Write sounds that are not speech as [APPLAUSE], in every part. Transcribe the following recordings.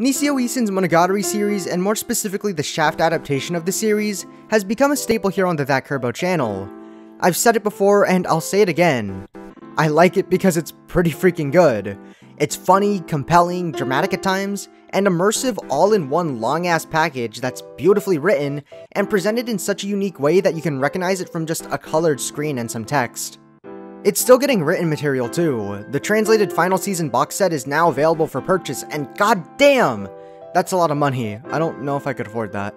Nisio Isin's Monogatari series, and more specifically the Shaft adaptation of the series, has become a staple here on the That Kirbo channel. I've said it before, and I'll say it again. I like it because it's pretty freaking good. It's funny, compelling, dramatic at times, and immersive all in one long ass package that's beautifully written and presented in such a unique way that you can recognize it from just a colored screen and some text. It's still getting written material too. The translated final season box set is now available for purchase, and goddamn, that's a lot of money. I don't know if I could afford that.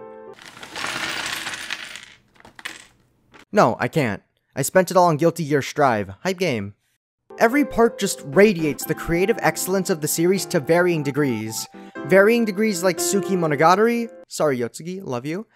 No, I can't. I spent it all on Guilty Gear Strive. Hype game. Every part just radiates the creative excellence of the series to varying degrees. Varying degrees like Tsuki Monogatari, sorry Yotsugi, love you,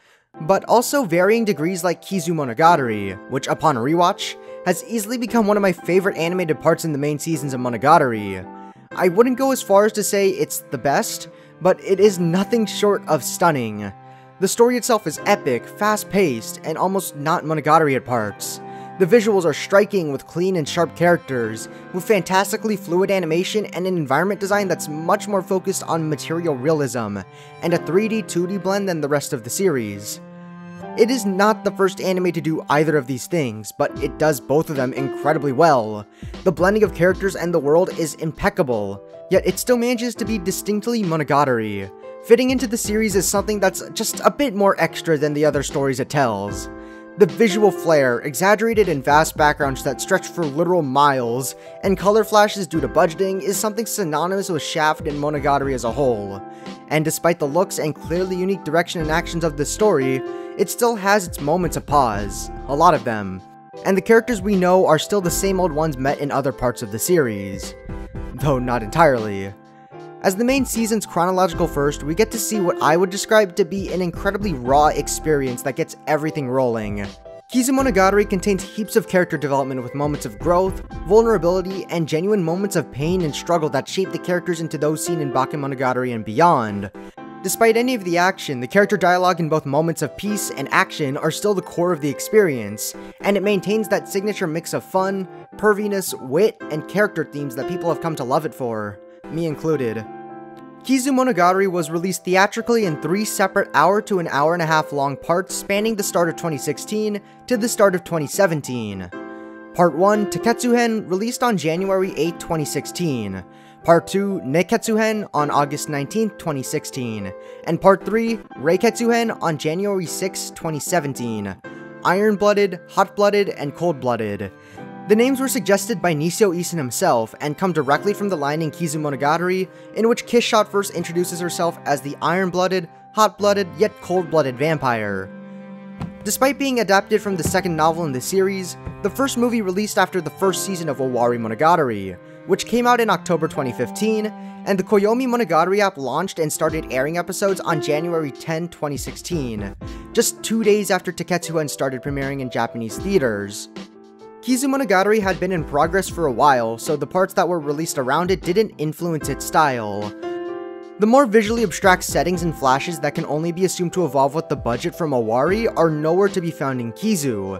but also varying degrees like Kizu Monogatari, which upon rewatch, has easily become one of my favorite animated parts in the main seasons of Monogatari. I wouldn't go as far as to say it's the best, but it is nothing short of stunning. The story itself is epic, fast-paced, and almost not Monogatari at parts. The visuals are striking with clean and sharp characters, with fantastically fluid animation and an environment design that's much more focused on material realism, and a 3D 2D blend than the rest of the series. It is not the first anime to do either of these things, but it does both of them incredibly well. The blending of characters and the world is impeccable, yet it still manages to be distinctly monogatari. Fitting into the series is something that's just a bit more extra than the other stories it tells. The visual flair, exaggerated and vast backgrounds that stretch for literal miles, and color flashes due to budgeting is something synonymous with Shaft and Monogatari as a whole. And despite the looks and clearly unique direction and actions of this story, it still has its moments of pause, a lot of them, and the characters we know are still the same old ones met in other parts of the series. Though not entirely. As the main season's chronological first, we get to see what I would describe to be an incredibly raw experience that gets everything rolling. Kizumonogatari contains heaps of character development with moments of growth, vulnerability, and genuine moments of pain and struggle that shape the characters into those seen in Bakemonogatari and beyond. Despite any of the action, the character dialogue in both moments of peace and action are still the core of the experience, and it maintains that signature mix of fun, perviness, wit, and character themes that people have come to love it for, me included. Kizu Monogatari was released theatrically in three separate hour to an hour and a half long parts spanning the start of 2016 to the start of 2017. Part 1, Tekketsuhen, released on January 8, 2016. Part 2, Nekketsuhen on August 19, 2016, and Part 3, Reiketsuhen on January 6, 2017. Iron-blooded, hot-blooded, and cold-blooded. The names were suggested by Nisio Isin himself and come directly from the line in Kizumonogatari, in which Kiss Shot first introduces herself as the iron-blooded, hot-blooded, yet cold-blooded vampire. Despite being adapted from the second novel in the series, the first movie released after the first season of Owari Monogatari, which came out in October 2015, and the Koyomi Monogatari app launched and started airing episodes on January 10, 2016, just two days after Tekketsuhen started premiering in Japanese theaters. Kizu Monogatari had been in progress for a while, so the parts that were released around it didn't influence its style. The more visually abstract settings and flashes that can only be assumed to evolve with the budget from Owari are nowhere to be found in Kizu.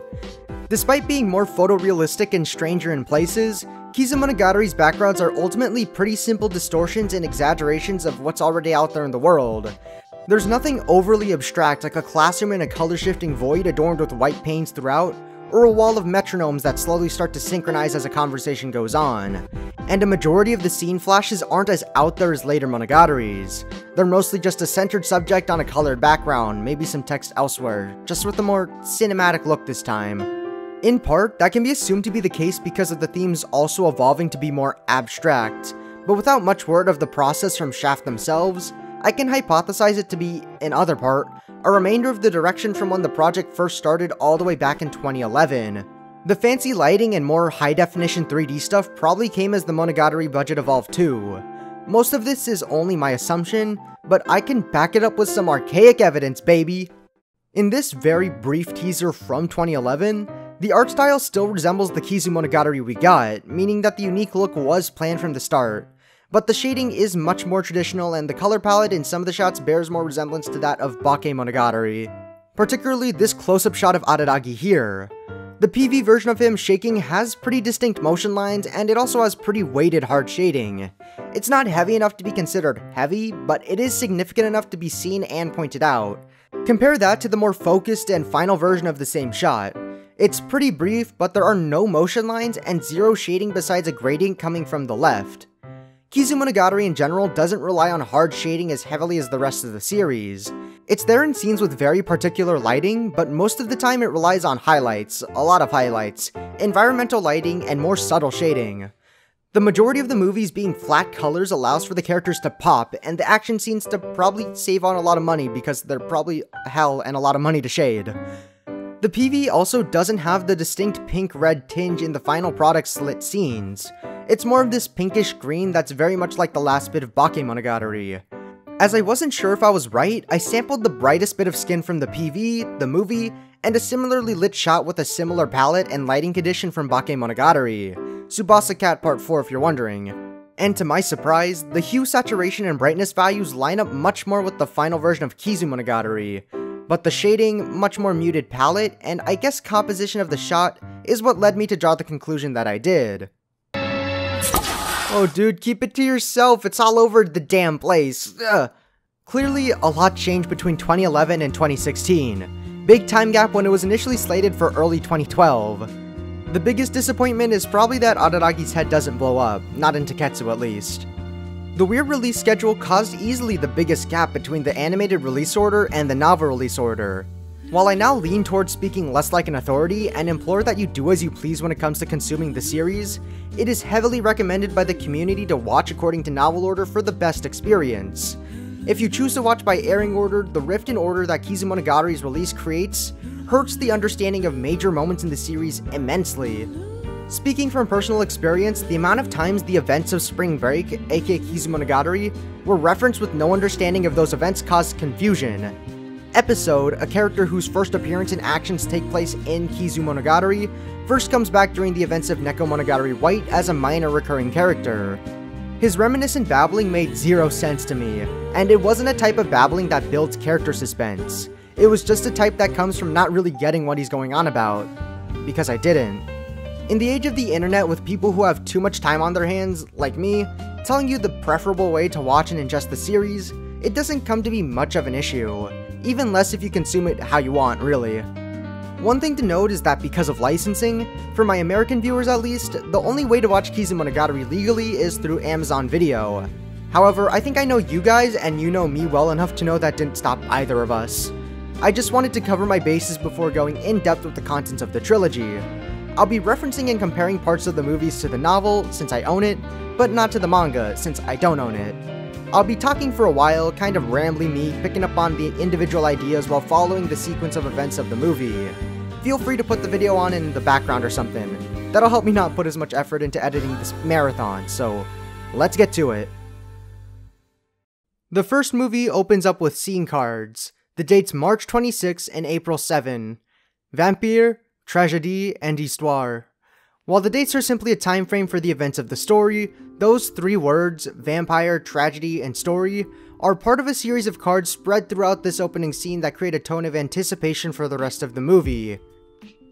Despite being more photorealistic and stranger in places, Kizumonogatari's backgrounds are ultimately pretty simple distortions and exaggerations of what's already out there in the world. There's nothing overly abstract like a classroom in a color-shifting void adorned with white panes throughout, or a wall of metronomes that slowly start to synchronize as a conversation goes on. And a majority of the scene flashes aren't as out there as later Monogataris. They're mostly just a centered subject on a colored background, maybe some text elsewhere, just with a more cinematic look this time. In part, that can be assumed to be the case because of the themes also evolving to be more abstract, but without much word of the process from Shaft themselves, I can hypothesize it to be, in other part, a remainder of the direction from when the project first started all the way back in 2011. The fancy lighting and more high-definition 3D stuff probably came as the Monogatari budget evolved too. Most of this is only my assumption, but I can back it up with some archaic evidence, baby! In this very brief teaser from 2011, the art style still resembles the Kizu Monogatari we got, meaning that the unique look was planned from the start. But the shading is much more traditional and the color palette in some of the shots bears more resemblance to that of Bake Monogatari. Particularly this close-up shot of Araragi here. The PV version of him shaking has pretty distinct motion lines, and it also has pretty weighted hard shading. It's not heavy enough to be considered heavy, but it is significant enough to be seen and pointed out. Compare that to the more focused and final version of the same shot. It's pretty brief, but there are no motion lines and zero shading besides a gradient coming from the left. Kizumonogatari in general doesn't rely on hard shading as heavily as the rest of the series. It's there in scenes with very particular lighting, but most of the time it relies on highlights, a lot of highlights, environmental lighting, and more subtle shading. The majority of the movies being flat colors allows for the characters to pop, and the action scenes to probably save on a lot of money because they're probably hell and a lot of money to shade. The PV also doesn't have the distinct pink-red tinge in the final product slit scenes. It's more of this pinkish green that's very much like the last bit of Bakemonogatari. As I wasn't sure if I was right, I sampled the brightest bit of skin from the PV, the movie, and a similarly lit shot with a similar palette and lighting condition from Bakemonogatari. Tsubasa Cat Part 4 if you're wondering. And to my surprise, the hue, saturation, and brightness values line up much more with the final version of Kizumonogatari, but the shading, much more muted palette, and I guess composition of the shot is what led me to draw the conclusion that I did. Oh dude, keep it to yourself, it's all over the damn place. Ugh. Clearly, a lot changed between 2011 and 2016. Big time gap when it was initially slated for early 2012. The biggest disappointment is probably that Araragi's head doesn't blow up, not in Tekketsu at least. The weird release schedule caused easily the biggest gap between the animated release order and the novel release order. While I now lean towards speaking less like an authority and implore that you do as you please when it comes to consuming the series, it is heavily recommended by the community to watch according to novel order for the best experience. If you choose to watch by airing order, the rift in order that Kizumonogatari's release creates hurts the understanding of major moments in the series immensely, Speaking from personal experience, the amount of times the events of Spring Break, aka Kizumonogatari, were referenced with no understanding of those events caused confusion. Episode, a character whose first appearance and actions take place in Kizumonogatari, first comes back during the events of Nekomonogatari White as a minor recurring character. His reminiscent babbling made zero sense to me, and it wasn't a type of babbling that builds character suspense. It was just a type that comes from not really getting what he's going on about. Because I didn't. In the age of the internet with people who have too much time on their hands, like me, telling you the preferable way to watch and ingest the series, it doesn't come to be much of an issue, even less if you consume it how you want, really. One thing to note is that because of licensing, for my American viewers at least, the only way to watch Kizumonogatari legally is through Amazon Video. However, I think I know you guys and you know me well enough to know that didn't stop either of us. I just wanted to cover my bases before going in depth with the contents of the trilogy. I'll be referencing and comparing parts of the movies to the novel, since I own it, but not to the manga, since I don't own it. I'll be talking for a while, kind of rambling me, picking up on the individual ideas while following the sequence of events of the movie. Feel free to put the video on in the background or something. That'll help me not put as much effort into editing this marathon, so let's get to it. The first movie opens up with scene cards. The dates March 26 and April 7. Vampire, tragedy, and histoire. While the dates are simply a time frame for the events of the story, those three words, vampire, tragedy, and story, are part of a series of cards spread throughout this opening scene that create a tone of anticipation for the rest of the movie.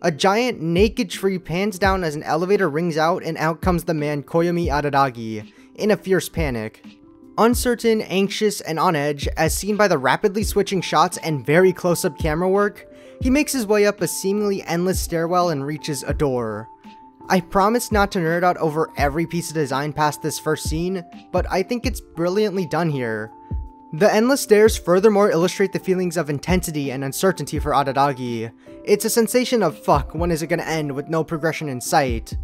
A giant naked tree pans down as an elevator rings out and out comes the man Koyomi Araragi, in a fierce panic. Uncertain, anxious, and on edge, as seen by the rapidly switching shots and very close-up camera work, he makes his way up a seemingly endless stairwell and reaches a door. I promise not to nerd out over every piece of design past this first scene, but I think it's brilliantly done here. The endless stairs furthermore illustrate the feelings of intensity and uncertainty for Araragi. It's a sensation of fuck, when is it gonna end with no progression in sight.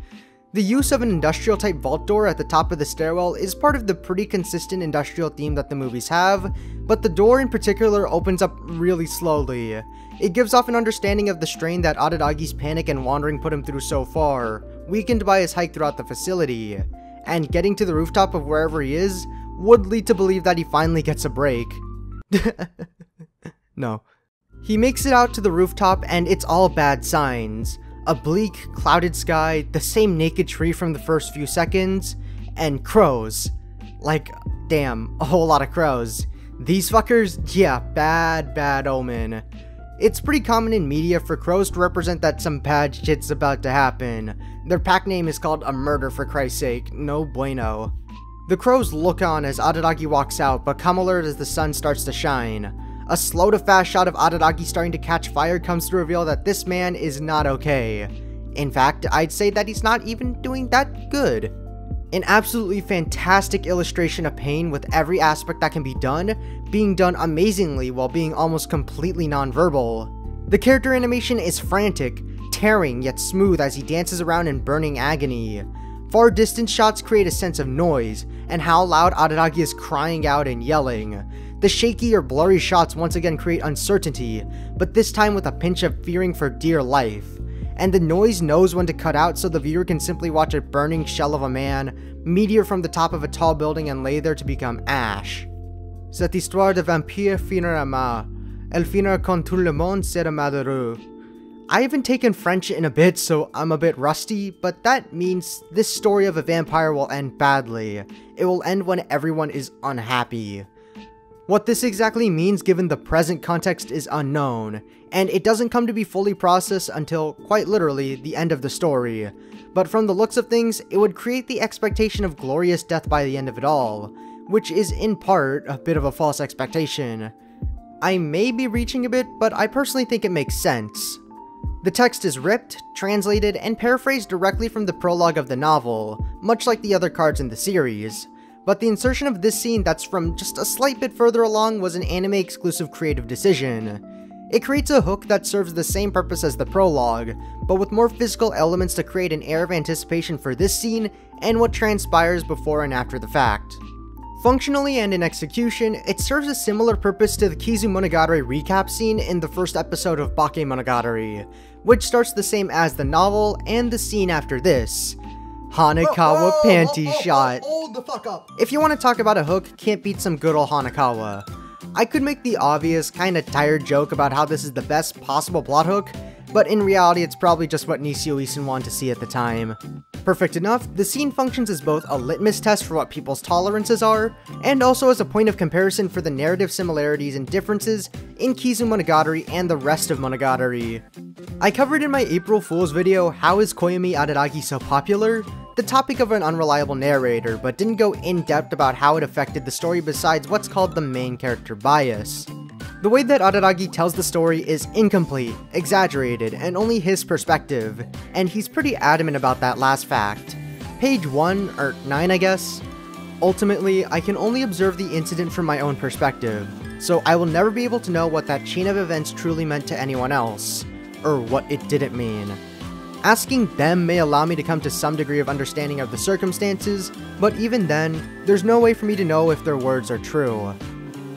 The use of an industrial type vault door at the top of the stairwell is part of the pretty consistent industrial theme that the movies have, but the door in particular opens up really slowly. It gives off an understanding of the strain that Araragi's panic and wandering put him through so far, weakened by his hike throughout the facility. And getting to the rooftop of wherever he is would lead to believe that he finally gets a break. [LAUGHS] no. He makes it out to the rooftop and it's all bad signs. A bleak, clouded sky, the same naked tree from the first few seconds, and crows. Like, damn, a whole lot of crows. These fuckers, yeah, bad, bad omen. It's pretty common in media for crows to represent that some bad shit's about to happen. Their pack name is called a murder for Christ's sake, no bueno. The crows look on as Araragi walks out, but come alert as the sun starts to shine. A slow to fast shot of Araragi starting to catch fire comes to reveal that this man is not okay. In fact, I'd say that he's not even doing that good. An absolutely fantastic illustration of pain with every aspect that can be done, being done amazingly while being almost completely nonverbal. The character animation is frantic, tearing yet smooth as he dances around in burning agony. Far distance shots create a sense of noise, and how loud Araragi is crying out and yelling. The shaky or blurry shots once again create uncertainty, but this time with a pinch of fearing for dear life and the noise knows when to cut out so the viewer can simply watch a burning shell of a man meteor from the top of a tall building and lay there to become ash. Cette histoire de vampire finira mal. Elle finira quand tout le monde sera malheureux. I haven't taken French in a bit, so I'm a bit rusty, but that means this story of a vampire will end badly. It will end when everyone is unhappy. What this exactly means given the present context is unknown, and it doesn't come to be fully processed until, quite literally, the end of the story. But from the looks of things, it would create the expectation of glorious death by the end of it all, which is in part a bit of a false expectation. I may be reaching a bit, but I personally think it makes sense. The text is ripped, translated, and paraphrased directly from the prologue of the novel, much like the other cards in the series but the insertion of this scene that's from just a slight bit further along was an anime exclusive creative decision. It creates a hook that serves the same purpose as the prologue, but with more physical elements to create an air of anticipation for this scene and what transpires before and after the fact. Functionally and in execution, it serves a similar purpose to the Kizu Monogatari recap scene in the first episode of Bake Monogatari, which starts the same as the novel and the scene after this, Hanekawa oh, panty oh, oh, shot. Hold the fuck up. If you want to talk about a hook, can't beat some good old Hanekawa. I could make the obvious, kinda tired joke about how this is the best possible plot hook, but in reality it's probably just what Nisio Isin wanted to see at the time. Perfect enough, the scene functions as both a litmus test for what people's tolerances are, and also as a point of comparison for the narrative similarities and differences in Kizu Monogatari and the rest of Monogatari. I covered in my April Fool's video how is Koyomi Araragi so popular, the topic of an unreliable narrator, but didn't go in depth about how it affected the story besides what's called the main character bias. The way that Araragi tells the story is incomplete, exaggerated, and only his perspective, and he's pretty adamant about that last fact. Page 1, or 9 I guess? Ultimately, I can only observe the incident from my own perspective, so I will never be able to know what that chain of events truly meant to anyone else, or what it didn't mean. Asking them may allow me to come to some degree of understanding of the circumstances, but even then, there's no way for me to know if their words are true.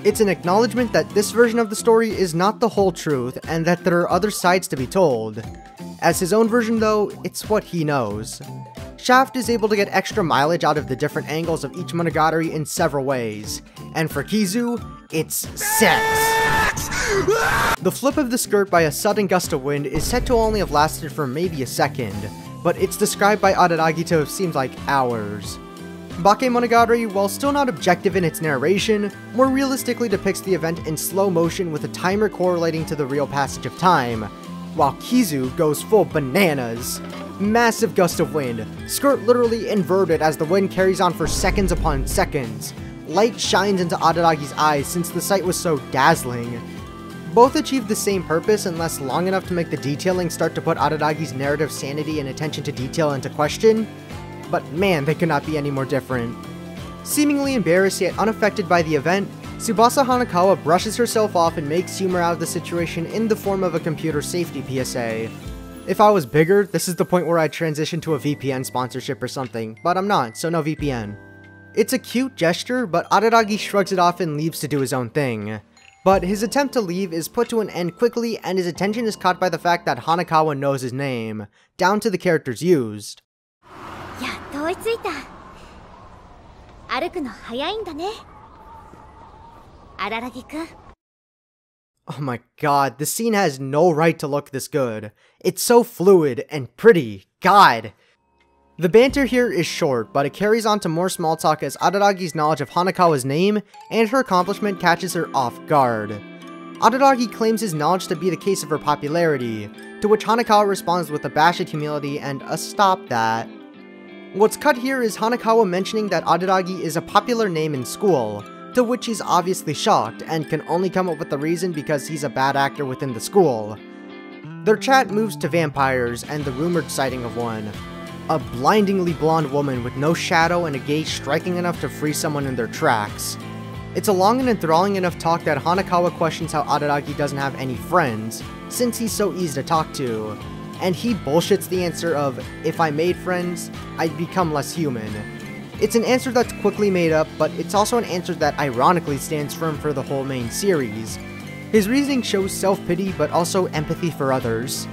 It's an acknowledgement that this version of the story is not the whole truth, and that there are other sides to be told. As his own version though, it's what he knows. Shaft is able to get extra mileage out of the different angles of each Monogatari in several ways, and for Kizu, it's sex! The flip of the skirt by a sudden gust of wind is said to only have lasted for maybe a second, but it's described by Araragi to have seemed like hours. Bake Monogatari, while still not objective in its narration, more realistically depicts the event in slow motion with a timer correlating to the real passage of time, while Kizu goes full bananas. Massive gust of wind, skirt literally inverted as the wind carries on for seconds upon seconds. Light shines into Araragi's eyes since the sight was so dazzling. Both achieve the same purpose unless long enough to make the detailing start to put Araragi's narrative sanity and attention to detail into question, but man, they could not be any more different. Seemingly embarrassed yet unaffected by the event, Tsubasa Hanekawa brushes herself off and makes humor out of the situation in the form of a computer safety PSA. If I was bigger, this is the point where I'd transition to a VPN sponsorship or something, but I'm not, so no VPN. It's a cute gesture, but Araragi shrugs it off and leaves to do his own thing. But his attempt to leave is put to an end quickly and his attention is caught by the fact that Hanekawa knows his name, down to the characters used. Oh my god, the scene has no right to look this good. It's so fluid and pretty, god! The banter here is short, but it carries on to more small talk as Araragi's knowledge of Hanekawa's name and her accomplishment catches her off guard. Araragi claims his knowledge to be the case of her popularity, to which Hanekawa responds with abashed humility and a stop that. What's cut here is Hanekawa mentioning that Araragi is a popular name in school, to which he's obviously shocked and can only come up with the reason because he's a bad actor within the school. Their chat moves to vampires and the rumored sighting of one. A blindingly blonde woman with no shadow and a gaze striking enough to freeze someone in their tracks. It's a long and enthralling enough talk that Hanekawa questions how Araragi doesn't have any friends, since he's so easy to talk to, and he bullshits the answer of, if I made friends, I'd become less human. It's an answer that's quickly made up, but it's also an answer that ironically stands firm for the whole main series. His reasoning shows self-pity, but also empathy for others.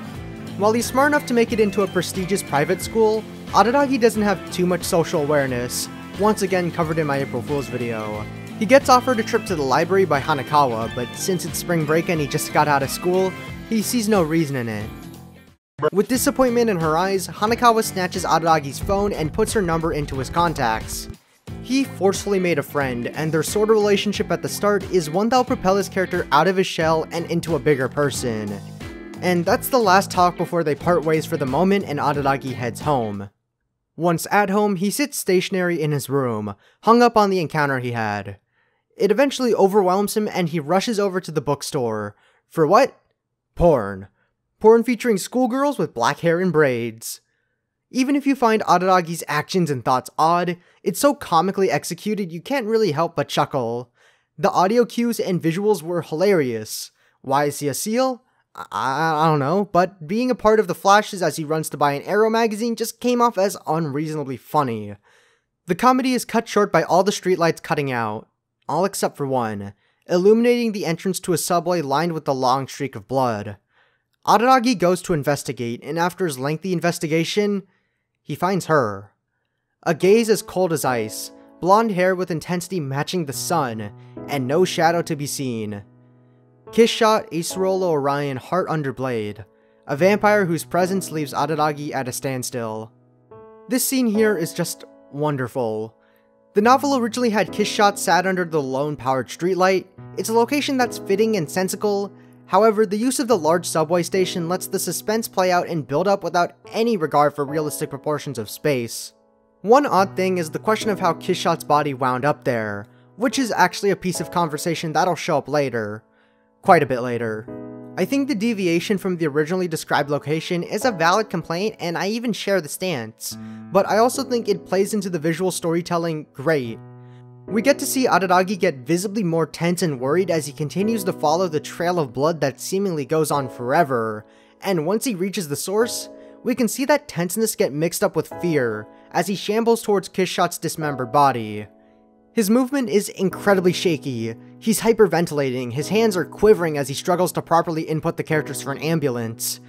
While he's smart enough to make it into a prestigious private school, Araragi doesn't have too much social awareness, once again covered in my April Fool's video. He gets offered a trip to the library by Hanekawa, but since it's spring break and he just got out of school, he sees no reason in it. With disappointment in her eyes, Hanekawa snatches Araragi's phone and puts her number into his contacts. He forcefully made a friend, and their sort of relationship at the start is one that'll propel his character out of his shell and into a bigger person. And that's the last talk before they part ways for the moment and Araragi heads home. Once at home, he sits stationary in his room, hung up on the encounter he had. It eventually overwhelms him and he rushes over to the bookstore. For what? Porn. Porn featuring schoolgirls with black hair and braids. Even if you find Araragi's actions and thoughts odd, it's so comically executed you can't really help but chuckle. The audio cues and visuals were hilarious. Why is he a seal? I, I, don't know, but being a part of the flashes as he runs to buy an Arrow magazine just came off as unreasonably funny. The comedy is cut short by all the streetlights cutting out, all except for one, illuminating the entrance to a subway lined with a long streak of blood. Araragi goes to investigate, and after his lengthy investigation, he finds her. A gaze as cold as ice, blonde hair with intensity matching the sun, and no shadow to be seen. Kiss shot Acerola Orion heart under blade, a vampire whose presence leaves Araragi at a standstill. This scene here is just wonderful. The novel originally had Kiss Shot sat under the lone-powered streetlight. It's a location that's fitting and sensical, However, the use of the large subway station lets the suspense play out and build up without any regard for realistic proportions of space. One odd thing is the question of how Kiss Shot's body wound up there, which is actually a piece of conversation that'll show up later. Quite a bit later. I think the deviation from the originally described location is a valid complaint and I even share the stance, but I also think it plays into the visual storytelling great. We get to see Araragi get visibly more tense and worried as he continues to follow the trail of blood that seemingly goes on forever, and once he reaches the source, we can see that tenseness get mixed up with fear as he shambles towards Kiss Shot's dismembered body. His movement is incredibly shaky, he's hyperventilating, his hands are quivering as he struggles to properly input the characters for an ambulance.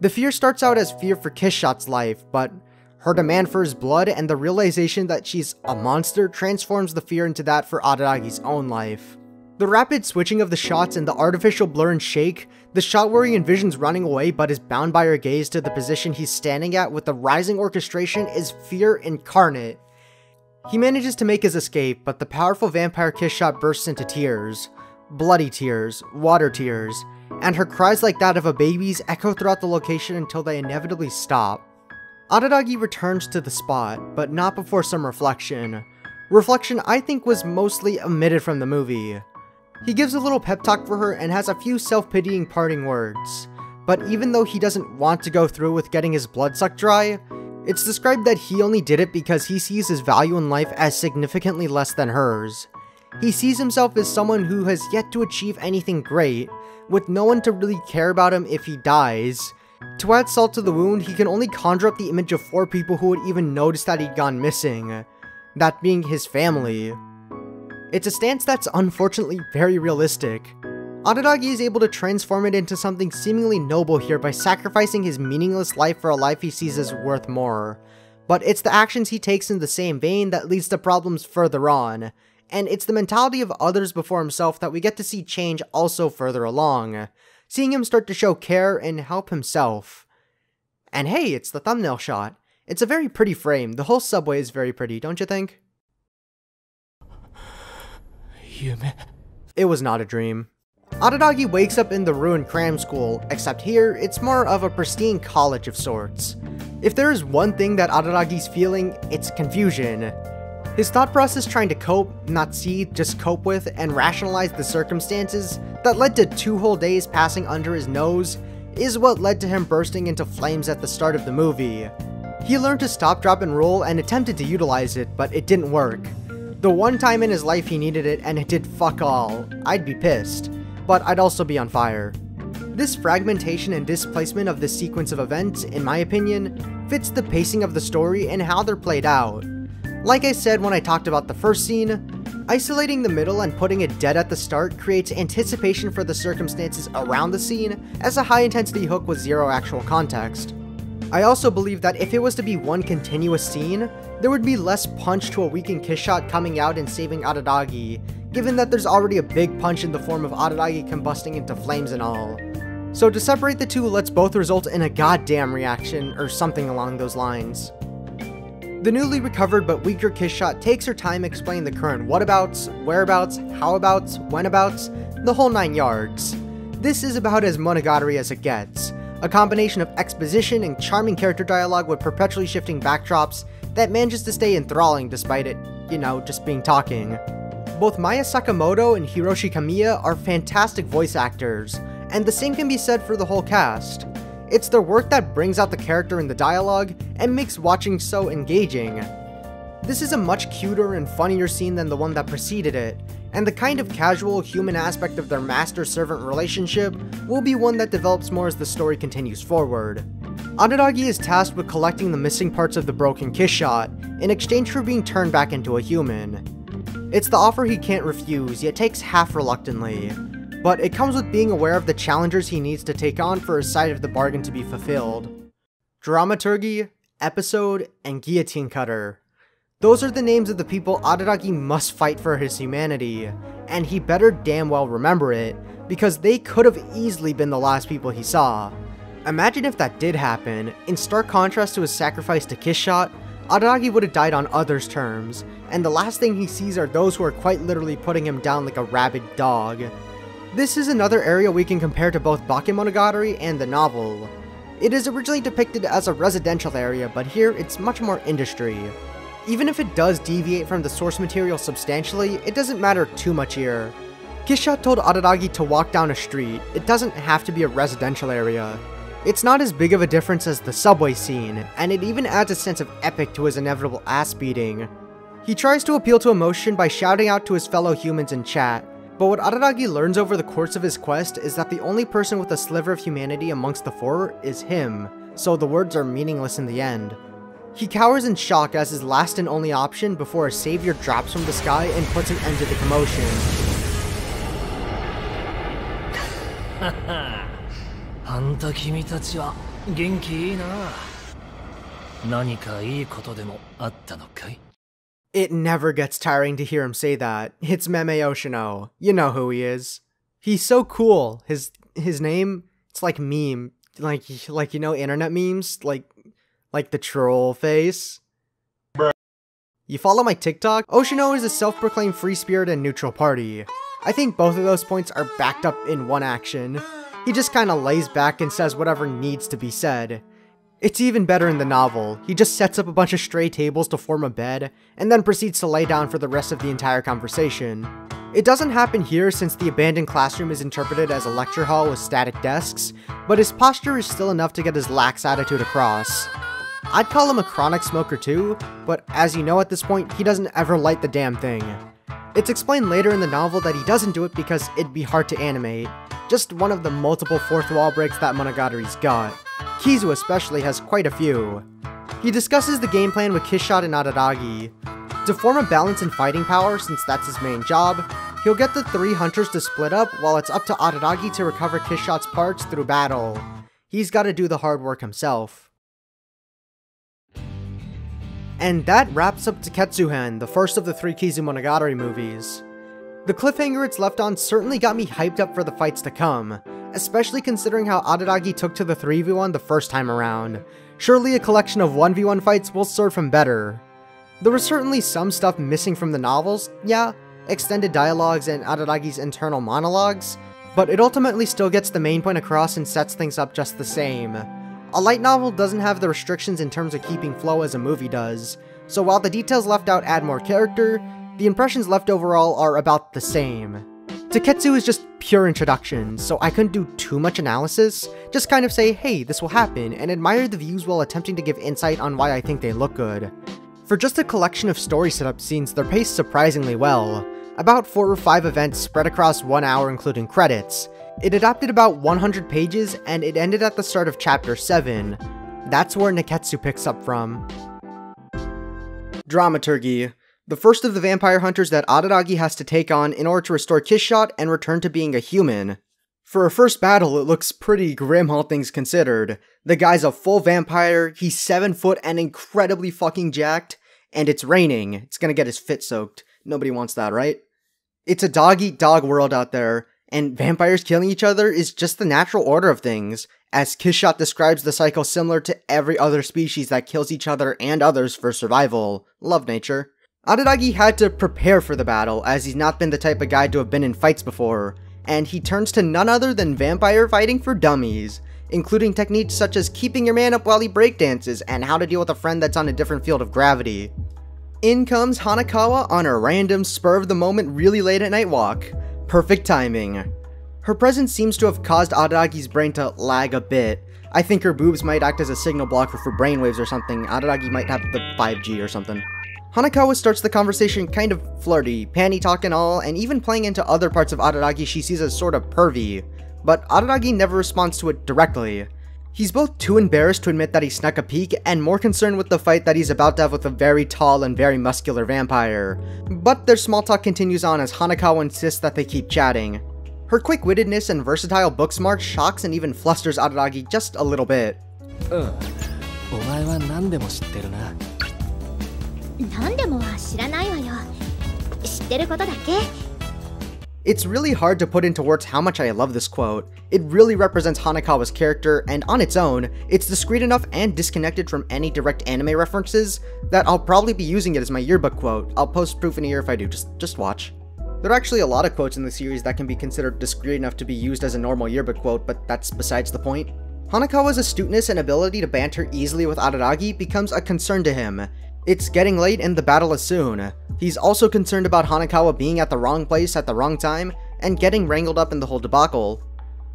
The fear starts out as fear for Kiss Shot's life, but her demand for his blood and the realization that she's a monster transforms the fear into that for Araragi's own life. The rapid switching of the shots and the artificial blur and shake, the shot where he envisions running away but is bound by her gaze to the position he's standing at with the rising orchestration is fear incarnate. He manages to make his escape, but the powerful vampire kiss shot bursts into tears. Bloody tears, water tears, and her cries like that of a baby's echo throughout the location until they inevitably stop. Araragi returns to the spot, but not before some reflection. Reflection I think was mostly omitted from the movie. He gives a little pep talk for her and has a few self-pitying parting words. But even though he doesn't want to go through with getting his blood sucked dry, it's described that he only did it because he sees his value in life as significantly less than hers. He sees himself as someone who has yet to achieve anything great, with no one to really care about him if he dies, to add salt to the wound, he can only conjure up the image of four people who would even notice that he'd gone missing, that being his family. It's a stance that's unfortunately very realistic. Araragi is able to transform it into something seemingly noble here by sacrificing his meaningless life for a life he sees as worth more. But it's the actions he takes in the same vein that leads to problems further on, and it's the mentality of others before himself that we get to see change also further along seeing him start to show care and help himself. And hey, it's the thumbnail shot. It's a very pretty frame. The whole subway is very pretty, don't you think? It was not a dream. Araragi wakes up in the ruined cram school, except here, it's more of a pristine college of sorts. If there is one thing that Araragi's feeling, it's confusion. His thought process trying to cope, not see, just cope with, and rationalize the circumstances that led to two whole days passing under his nose is what led to him bursting into flames at the start of the movie. He learned to stop, drop, and roll and attempted to utilize it, but it didn't work. The one time in his life he needed it and it did fuck all, I'd be pissed, but I'd also be on fire. This fragmentation and displacement of the sequence of events, in my opinion, fits the pacing of the story and how they're played out. Like I said when I talked about the first scene, Isolating the middle and putting it dead at the start creates anticipation for the circumstances around the scene as a high intensity hook with zero actual context. I also believe that if it was to be one continuous scene, there would be less punch to a weakened kiss shot coming out and saving Araragi, given that there's already a big punch in the form of Araragi combusting into flames and all. So to separate the two lets both result in a goddamn reaction or something along those lines. The newly recovered but weaker Kiss Shot takes her time explaining the current whatabouts, whereabouts, howabouts, whenabouts, the whole nine yards. This is about as monogatari as it gets, a combination of exposition and charming character dialogue with perpetually shifting backdrops that manages to stay enthralling despite it, you know, just being talking. Both Maya Sakamoto and Hiroshi Kamiya are fantastic voice actors, and the same can be said for the whole cast. It's their work that brings out the character in the dialogue and makes watching so engaging. This is a much cuter and funnier scene than the one that preceded it, and the kind of casual human aspect of their master-servant relationship will be one that develops more as the story continues forward. Araragi is tasked with collecting the missing parts of the broken kiss shot, in exchange for being turned back into a human. It's the offer he can't refuse, yet takes half reluctantly, but it comes with being aware of the challengers he needs to take on for his side of the bargain to be fulfilled. Dramaturgy, Episode, and Guillotine Cutter. Those are the names of the people Araragi must fight for his humanity, and he better damn well remember it, because they could have easily been the last people he saw. Imagine if that did happen, in stark contrast to his sacrifice to Kiss Shot, would have died on others' terms, and the last thing he sees are those who are quite literally putting him down like a rabid dog. This is another area we can compare to both Bakemonogatari and the novel. It is originally depicted as a residential area, but here it's much more industry. Even if it does deviate from the source material substantially, it doesn't matter too much here. Kiss Shot told Araragi to walk down a street, it doesn't have to be a residential area. It's not as big of a difference as the subway scene, and it even adds a sense of epic to his inevitable ass beating. He tries to appeal to emotion by shouting out to his fellow humans in chat, but what Araragi learns over the course of his quest is that the only person with a sliver of humanity amongst the four is him, so the words are meaningless in the end. He cowers in shock as his last and only option before a savior drops from the sky and puts an end to the commotion. [LAUGHS] Anta it never gets tiring to hear him say that. It's Meme Oshino. You know who he is. He's so cool. His his name, it's like meme. Like like you know internet memes, like like the troll face. Bruh. You follow my TikTok? Oshino is a self-proclaimed free spirit and neutral party. I think both of those points are backed up in one action. He just kinda lays back and says whatever needs to be said. It's even better in the novel. He just sets up a bunch of stray tables to form a bed, and then proceeds to lay down for the rest of the entire conversation. It doesn't happen here since the abandoned classroom is interpreted as a lecture hall with static desks, but his posture is still enough to get his lax attitude across. I'd call him a chronic smoker too, but as you know at this point, he doesn't ever light the damn thing. It's explained later in the novel that he doesn't do it because it'd be hard to animate, just one of the multiple fourth wall breaks that Monogatari's got. Kizu especially has quite a few. He discusses the game plan with Kissshot and Araragi. To form a balance in fighting power, since that's his main job, he'll get the three hunters to split up while it's up to Araragi to recover Kissshot's parts through battle. He's gotta do the hard work himself. And that wraps up Tekketsuhen, the first of the three Kizu Monogatari movies. The cliffhanger it's left on certainly got me hyped up for the fights to come, especially considering how Araragi took to the 3v1 the first time around. Surely a collection of 1v1 fights will serve him better. There was certainly some stuff missing from the novels, yeah, extended dialogues and Araragi's internal monologues, but it ultimately still gets the main point across and sets things up just the same. A light novel doesn't have the restrictions in terms of keeping flow as a movie does, so while the details left out add more character, the impressions left overall are about the same. Tekketsu is just pure introduction, so I couldn't do too much analysis, just kind of say, hey, this will happen, and admire the views while attempting to give insight on why I think they look good. For just a collection of story setup scenes, they're paced surprisingly well. About 4 or 5 events spread across 1 hour including credits. It adapted about 100 pages, and it ended at the start of chapter 7. That's where Nekketsu picks up from. Dramaturgy the first of the vampire hunters that Araragi has to take on in order to restore Kiss Shot and return to being a human. For a first battle, it looks pretty grim all things considered. The guy's a full vampire, he's 7 foot and incredibly fucking jacked, and it's raining. It's gonna get his fit soaked. Nobody wants that, right? It's a dog eat dog world out there, and vampires killing each other is just the natural order of things, as Kiss Shot describes the cycle similar to every other species that kills each other and others for survival. Love nature. Araragi had to prepare for the battle, as he's not been the type of guy to have been in fights before, and he turns to none other than vampire fighting for dummies, including techniques such as keeping your man up while he breakdances and how to deal with a friend that's on a different field of gravity. In comes Hanekawa on a random spur of the moment really late at night walk. Perfect timing. Her presence seems to have caused Araragi's brain to lag a bit. I think her boobs might act as a signal blocker for brainwaves or something. Araragi might have the 5G or something. Hanekawa starts the conversation kind of flirty, panty talk and all, and even playing into other parts of Araragi she sees as sort of pervy, but Araragi never responds to it directly. He's both too embarrassed to admit that he snuck a peek and more concerned with the fight that he's about to have with a very tall and very muscular vampire. But their small talk continues on as Hanekawa insists that they keep chatting. Her quick-wittedness and versatile book smart shocks and even flusters Araragi just a little bit. Uh, お前は何でも知ってるな。何でもは知らないわよ。知ってることだけ。It's really hard to put into words how much I love this quote. It really represents Hanekawa's character, and on its own, it's discreet enough and disconnected from any direct anime references that I'll probably be using it as my yearbook quote. I'll post proof in a year if I do, just, just watch. There are actually a lot of quotes in the series that can be considered discreet enough to be used as a normal yearbook quote, but that's besides the point. Hanekawa's astuteness and ability to banter easily with Araragi becomes a concern to him, it's getting late and the battle is soon. He's also concerned about Hanekawa being at the wrong place at the wrong time and getting wrangled up in the whole debacle.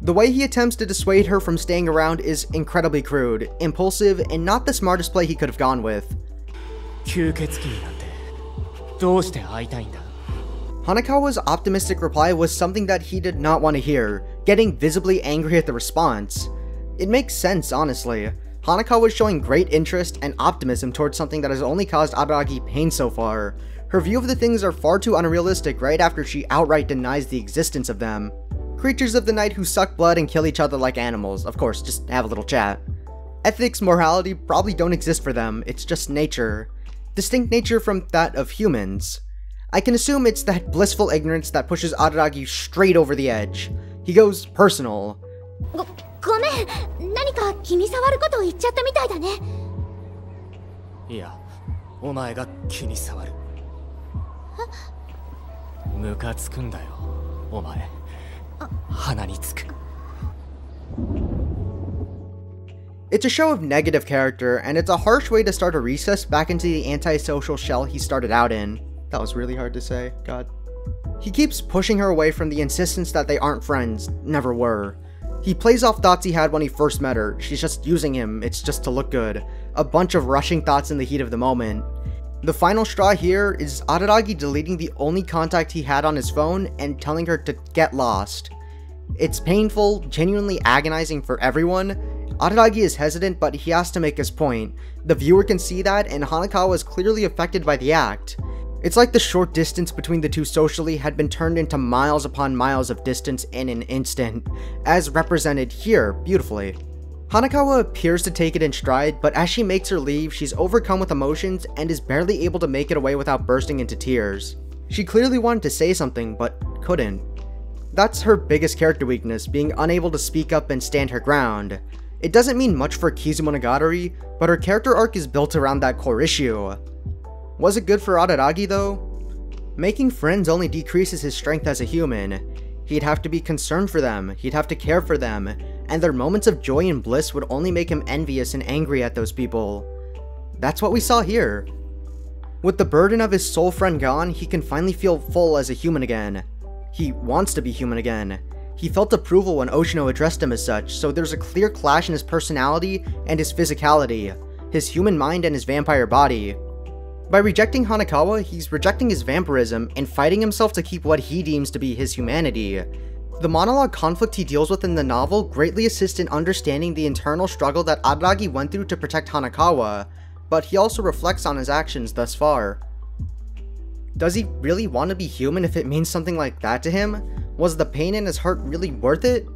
The way he attempts to dissuade her from staying around is incredibly crude, impulsive, and not the smartest play he could have gone with. Hanekawa's optimistic reply was something that he did not want to hear, getting visibly angry at the response. It makes sense, honestly. Hanekawa was showing great interest and optimism towards something that has only caused Araragi pain so far. Her view of the things are far too unrealistic right after she outright denies the existence of them. Creatures of the night who suck blood and kill each other like animals, of course, just have a little chat. Ethics, morality probably don't exist for them, it's just nature. Distinct nature from that of humans. I can assume it's that blissful ignorance that pushes Araragi straight over the edge. He goes personal. ごめん何か気に障ることを言っちゃったみたいだねいやお前が気に障るムカつくんだよお前鼻につく It's a show of negative character, and it's a harsh way to start a recess back into the antisocial shell he started out in. That was really hard to say, god. He keeps pushing her away from the insistence that they aren't friends, never were. He plays off thoughts he had when he first met her, she's just using him, it's just to look good. A bunch of rushing thoughts in the heat of the moment. The final straw here is Araragi deleting the only contact he had on his phone and telling her to get lost. It's painful, genuinely agonizing for everyone. Araragi is hesitant, but he has to make his point. The viewer can see that, and Hanekawa is clearly affected by the act. It's like the short distance between the two socially had been turned into miles upon miles of distance in an instant, as represented here beautifully. Hanekawa appears to take it in stride, but as she makes her leave, she's overcome with emotions and is barely able to make it away without bursting into tears. She clearly wanted to say something, but couldn't. That's her biggest character weakness, being unable to speak up and stand her ground. It doesn't mean much for Kizumonogatari, but her character arc is built around that core issue. Was it good for Araragi though? Making friends only decreases his strength as a human. He'd have to be concerned for them, he'd have to care for them, and their moments of joy and bliss would only make him envious and angry at those people. That's what we saw here. With the burden of his soul friend gone, he can finally feel full as a human again. He wants to be human again. He felt approval when Oshino addressed him as such, so there's a clear clash in his personality and his physicality, his human mind and his vampire body. By rejecting Hanekawa, he's rejecting his vampirism and fighting himself to keep what he deems to be his humanity. The monologue conflict he deals with in the novel greatly assists in understanding the internal struggle that Araragi went through to protect Hanekawa, but he also reflects on his actions thus far. Does he really want to be human if it means something like that to him? Was the pain in his heart really worth it?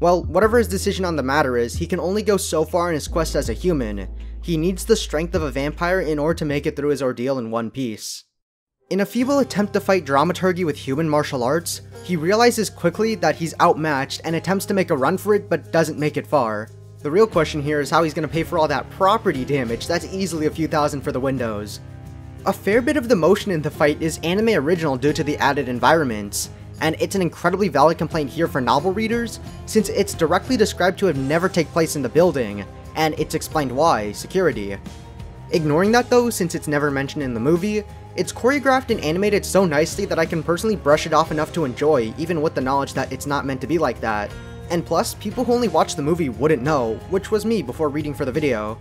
Well, whatever his decision on the matter is, he can only go so far in his quest as a human. He needs the strength of a vampire in order to make it through his ordeal in one piece. In a feeble attempt to fight Dramaturgy with human martial arts, he realizes quickly that he's outmatched and attempts to make a run for it but doesn't make it far. The real question here is how he's going to pay for all that property damage, that's easily a few thousand for the windows. A fair bit of the motion in the fight is anime original due to the added environments, and it's an incredibly valid complaint here for novel readers, since it's directly described to have never take place in the building, and it's explained why, security. Ignoring that though, since it's never mentioned in the movie, it's choreographed and animated so nicely that I can personally brush it off enough to enjoy, even with the knowledge that it's not meant to be like that. And plus, people who only watch the movie wouldn't know, which was me before reading for the video.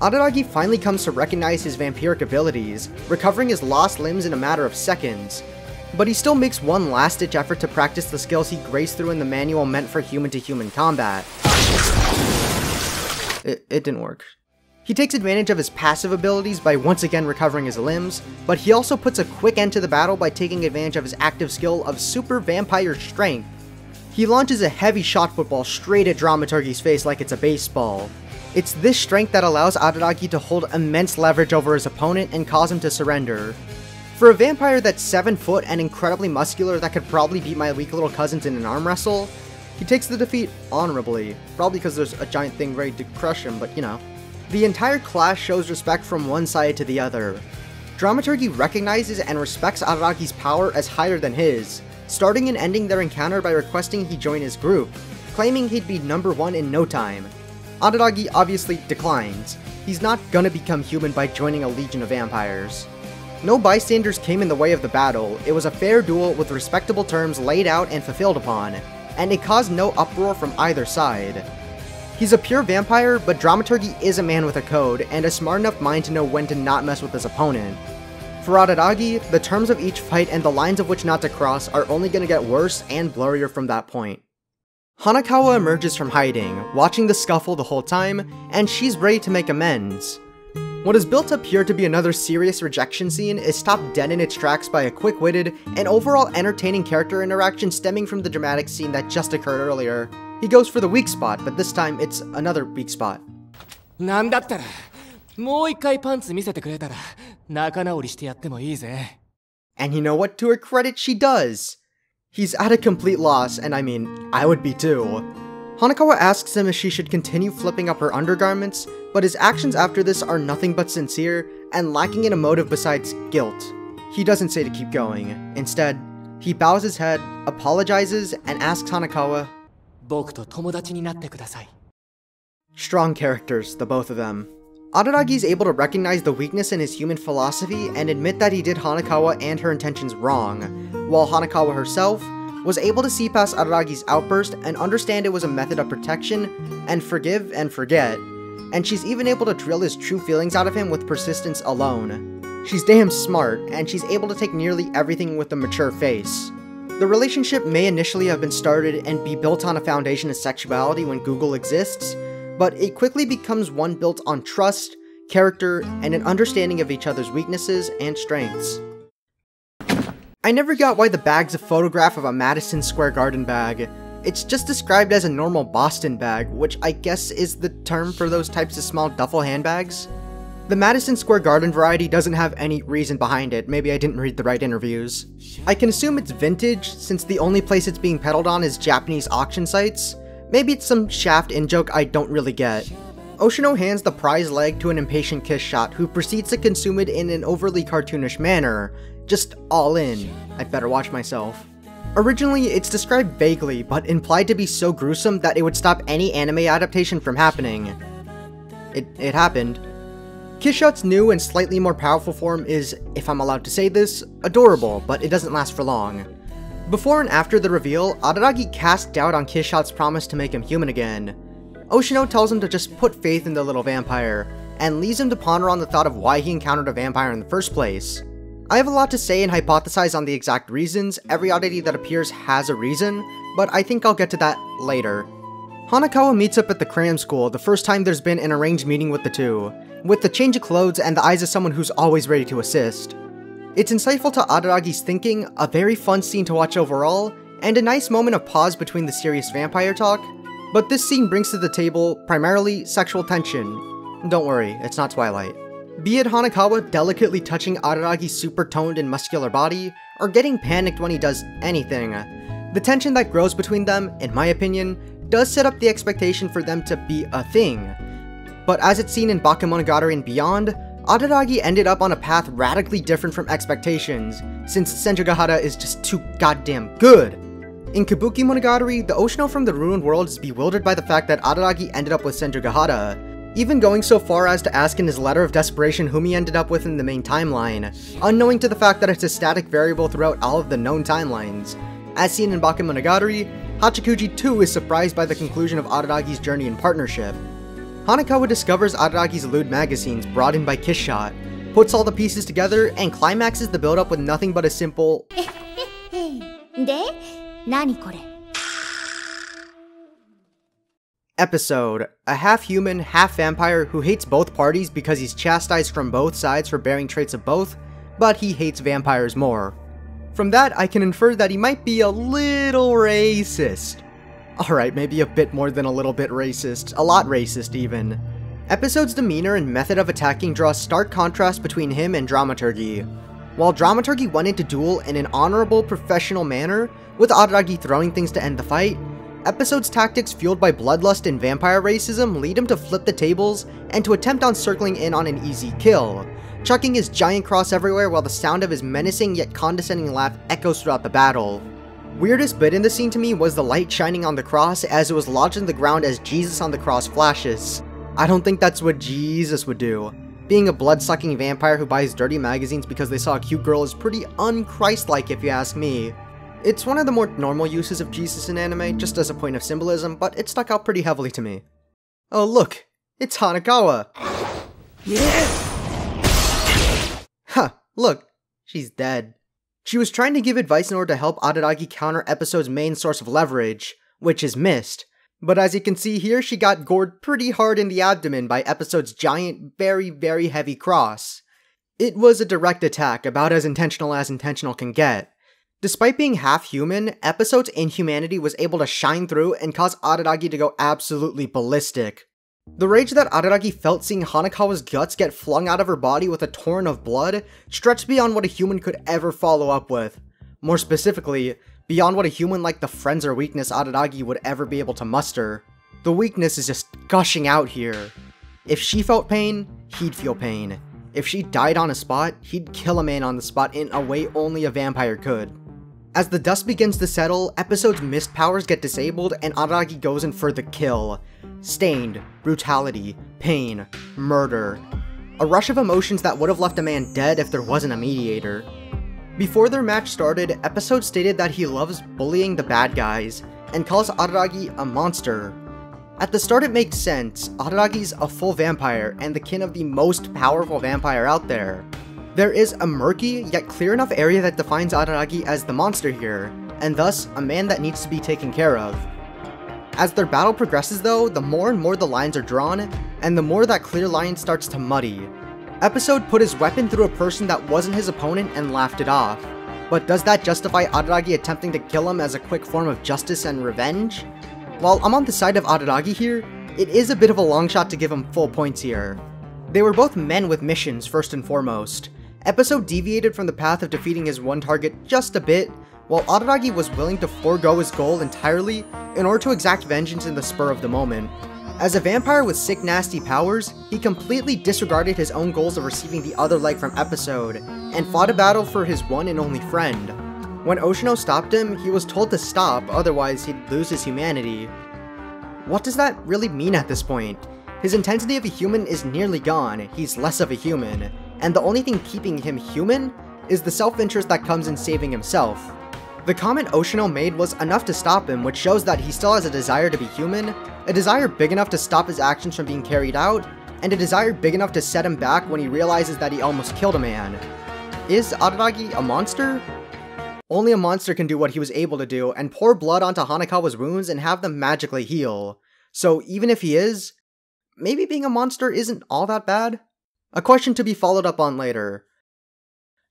Araragi finally comes to recognize his vampiric abilities, recovering his lost limbs in a matter of seconds, but he still makes one last-ditch effort to practice the skills he graced through in the manual meant for human-to-human -human combat. It, it didn't work. He takes advantage of his passive abilities by once again recovering his limbs, but he also puts a quick end to the battle by taking advantage of his active skill of Super Vampire Strength. He launches a heavy shot football straight at Dramaturgy's face like it's a baseball. It's this strength that allows Araragi to hold immense leverage over his opponent and cause him to surrender. For a vampire that's 7 foot and incredibly muscular that could probably beat my weak little cousins in an arm wrestle, he takes the defeat honorably, probably because there's a giant thing ready to crush him, but you know. The entire class shows respect from one side to the other. Dramaturgy recognizes and respects Araragi's power as higher than his, starting and ending their encounter by requesting he join his group, claiming he'd be number one in no time. Araragi obviously declines. He's not gonna become human by joining a legion of vampires. No bystanders came in the way of the battle, it was a fair duel with respectable terms laid out and fulfilled upon, and it caused no uproar from either side. He's a pure vampire, but Dramaturgy is a man with a code, and a smart enough mind to know when to not mess with his opponent. For Araragi, the terms of each fight and the lines of which not to cross are only going to get worse and blurrier from that point. Hanekawa emerges from hiding, watching the scuffle the whole time, and she's ready to make amends. What is built up here to be another serious rejection scene is stopped dead in its tracks by a quick-witted and overall entertaining character interaction stemming from the dramatic scene that just occurred earlier. He goes for the weak spot, but this time it's another weak spot. なんだったらもう一回パンツ見せてくれたら仲直りしてやってもいいぜ And you know what? To her credit, she does! He's at a complete loss, and I mean, I would be too. Hanekawa asks him if she should continue flipping up her undergarments, but his actions after this are nothing but sincere and lacking in a motive besides guilt. He doesn't say to keep going. Instead, he bows his head, apologizes, and asks Hanekawa, Strong characters, the both of them. Araragi is able to recognize the weakness in his human philosophy and admit that he did Hanekawa and her intentions wrong, while Hanekawa herself was able to see past Araragi's outburst and understand it was a method of protection and forgive and forget, and she's even able to drill his true feelings out of him with persistence alone. She's damn smart, and she's able to take nearly everything with a mature face. The relationship may initially have been started and be built on a foundation of sexuality when Google exists, but it quickly becomes one built on trust, character, and an understanding of each other's weaknesses and strengths. I never got why the bag's a photograph of a Madison Square Garden bag. It's just described as a normal Boston bag, which I guess is the term for those types of small duffel handbags. The Madison Square Garden variety doesn't have any reason behind it, maybe I didn't read the right interviews. I can assume it's vintage, since the only place it's being peddled on is Japanese auction sites. Maybe it's some shaft in-joke I don't really get. Oshino hands the prize leg to an impatient kiss shot who proceeds to consume it in an overly cartoonish manner, just all in. I'd better watch myself. Originally, it's described vaguely, but implied to be so gruesome that it would stop any anime adaptation from happening. It, it happened. Kiss Shot's new and slightly more powerful form is, if I'm allowed to say this, adorable, but it doesn't last for long. Before and after the reveal, Araragi casts doubt on Kiss Shot's promise to make him human again. Oshino tells him to just put faith in the little vampire, and leaves him to ponder on the thought of why he encountered a vampire in the first place. I have a lot to say and hypothesize on the exact reasons, every oddity that appears has a reason, but I think I'll get to that later. Hanekawa meets up at the cram school the first time there's been an arranged meeting with the two, with the change of clothes and the eyes of someone who's always ready to assist. It's insightful to Araragi's thinking, a very fun scene to watch overall, and a nice moment of pause between the serious vampire talk, but this scene brings to the table, primarily, sexual tension. Don't worry, it's not Twilight. Be it Hanekawa delicately touching Araragi's super toned and muscular body, or getting panicked when he does anything, the tension that grows between them, in my opinion, does set up the expectation for them to be a thing. But as it's seen in Bakemonogatari and beyond, Araragi ended up on a path radically different from expectations, since Senjougahara is just too goddamn good. In Kabuki Monogatari, the Oshino from the Ruined World is bewildered by the fact that Araragi ended up with Senjougahara, even going so far as to ask in his letter of desperation whom he ended up with in the main timeline, unknowing to the fact that it's a static variable throughout all of the known timelines. As seen in Bakemonogatari, Hachikuji too is surprised by the conclusion of Araragi's journey in partnership. Hanekawa discovers Araragi's lewd magazines brought in by Kiss Shot, puts all the pieces together, and climaxes the build-up with nothing but a simple [LAUGHS] episode a half human, half vampire who hates both parties because he's chastised from both sides for bearing traits of both, but he hates vampires more. From that, I can infer that he might be a little racist. Alright, maybe a bit more than a little bit racist, a lot racist even. Episode's demeanor and method of attacking draw stark contrast between him and Dramaturgy. While Dramaturgy went into duel in an honorable, professional manner, with Araragi throwing things to end the fight, Episode's tactics fueled by bloodlust and vampire racism lead him to flip the tables and to attempt on circling in on an easy kill, chucking his giant cross everywhere while the sound of his menacing yet condescending laugh echoes throughout the battle. Weirdest bit in the scene to me was the light shining on the cross as it was lodged in the ground as Jesus on the cross flashes. I don't think that's what Jesus would do. Being a blood-sucking vampire who buys dirty magazines because they saw a cute girl is pretty un-Christ-like if you ask me. It's one of the more normal uses of Jesus in anime, just as a point of symbolism, but it stuck out pretty heavily to me. Oh look, it's Hanekawa! Yeah! Huh, look, she's dead. She was trying to give advice in order to help Araragi counter Episode's main source of leverage, which is Mist. But as you can see here, she got gored pretty hard in the abdomen by Episode's giant, very, very heavy cross. It was a direct attack, about as intentional as intentional can get. Despite being half human, Episode's inhumanity was able to shine through and cause Araragi to go absolutely ballistic. The rage that Araragi felt seeing Hanekawa's guts get flung out of her body with a torrent of blood stretched beyond what a human could ever follow up with. More specifically, beyond what a human like the friends or weakness Araragi would ever be able to muster. The weakness is just gushing out here. If she felt pain, he'd feel pain. If she died on a spot, he'd kill a man on the spot in a way only a vampire could. As the dust begins to settle, Episode's mist powers get disabled and Araragi goes in for the kill. Stained, brutality, pain, murder. A rush of emotions that would have left a man dead if there wasn't a mediator. Before their match started, Episode stated that he loves bullying the bad guys, and calls Araragi a monster. At the start it makes sense, Araragi's a full vampire and the kin of the most powerful vampire out there. There is a murky, yet clear enough area that defines Araragi as the monster here, and thus, a man that needs to be taken care of. As their battle progresses though, the more and more the lines are drawn, and the more that clear line starts to muddy. Episode put his weapon through a person that wasn't his opponent and laughed it off. But does that justify Araragi attempting to kill him as a quick form of justice and revenge? While I'm on the side of Araragi here, it is a bit of a long shot to give him full points here. They were both men with missions first and foremost, Episode deviated from the path of defeating his one target just a bit, while Araragi was willing to forego his goal entirely in order to exact vengeance in the spur of the moment. As a vampire with sick nasty powers, he completely disregarded his own goals of receiving the other leg from Episode, and fought a battle for his one and only friend. When Oshino stopped him, he was told to stop, otherwise he'd lose his humanity. What does that really mean at this point? His intensity of a human is nearly gone, he's less of a human, and the only thing keeping him human is the self-interest that comes in saving himself. The comment Oshino made was enough to stop him, which shows that he still has a desire to be human, a desire big enough to stop his actions from being carried out, and a desire big enough to set him back when he realizes that he almost killed a man. Is Araragi a monster? Only a monster can do what he was able to do and pour blood onto Hanekawa's wounds and have them magically heal. So even if he is, maybe being a monster isn't all that bad? A question to be followed up on later.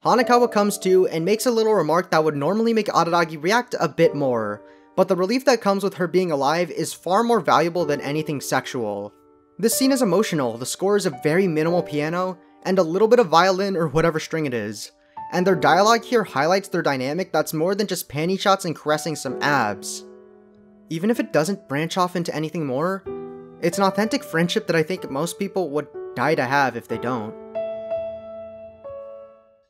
Hanekawa comes to and makes a little remark that would normally make Araragi react a bit more, but the relief that comes with her being alive is far more valuable than anything sexual. This scene is emotional, the score is a very minimal piano, and a little bit of violin or whatever string it is. And their dialogue here highlights their dynamic that's more than just panty shots and caressing some abs. Even if it doesn't branch off into anything more, it's an authentic friendship that I think most people would die to have if they don't.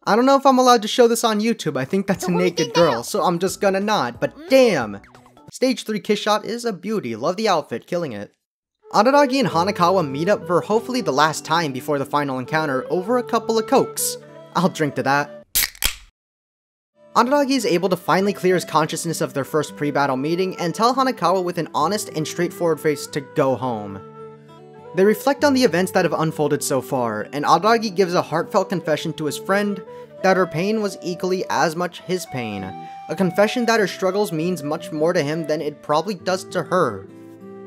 I don't know if I'm allowed to show this on YouTube, I think that's a naked girl, so I'm just gonna nod, but damn! Stage 3 kiss shot is a beauty, love the outfit, killing it. Araragi and Hanekawa meet up for hopefully the last time before the final encounter over a couple of cokes. I'll drink to that. Araragi is able to finally clear his consciousness of their first pre-battle meeting and tell Hanekawa with an honest and straightforward face to go home. They reflect on the events that have unfolded so far, and Araragi gives a heartfelt confession to his friend that her pain was equally as much his pain, a confession that her struggles means much more to him than it probably does to her.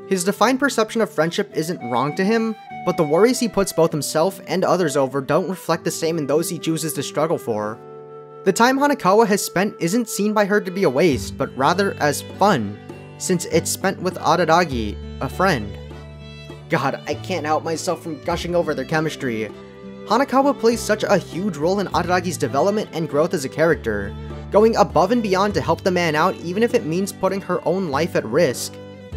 His defined perception of friendship isn't wrong to him, but the worries he puts both himself and others over don't reflect the same in those he chooses to struggle for. The time Hanekawa has spent isn't seen by her to be a waste, but rather as fun, since it's spent with Araragi, a friend. God, I can't help myself from gushing over their chemistry. Hanekawa plays such a huge role in Araragi's development and growth as a character, going above and beyond to help the man out even if it means putting her own life at risk.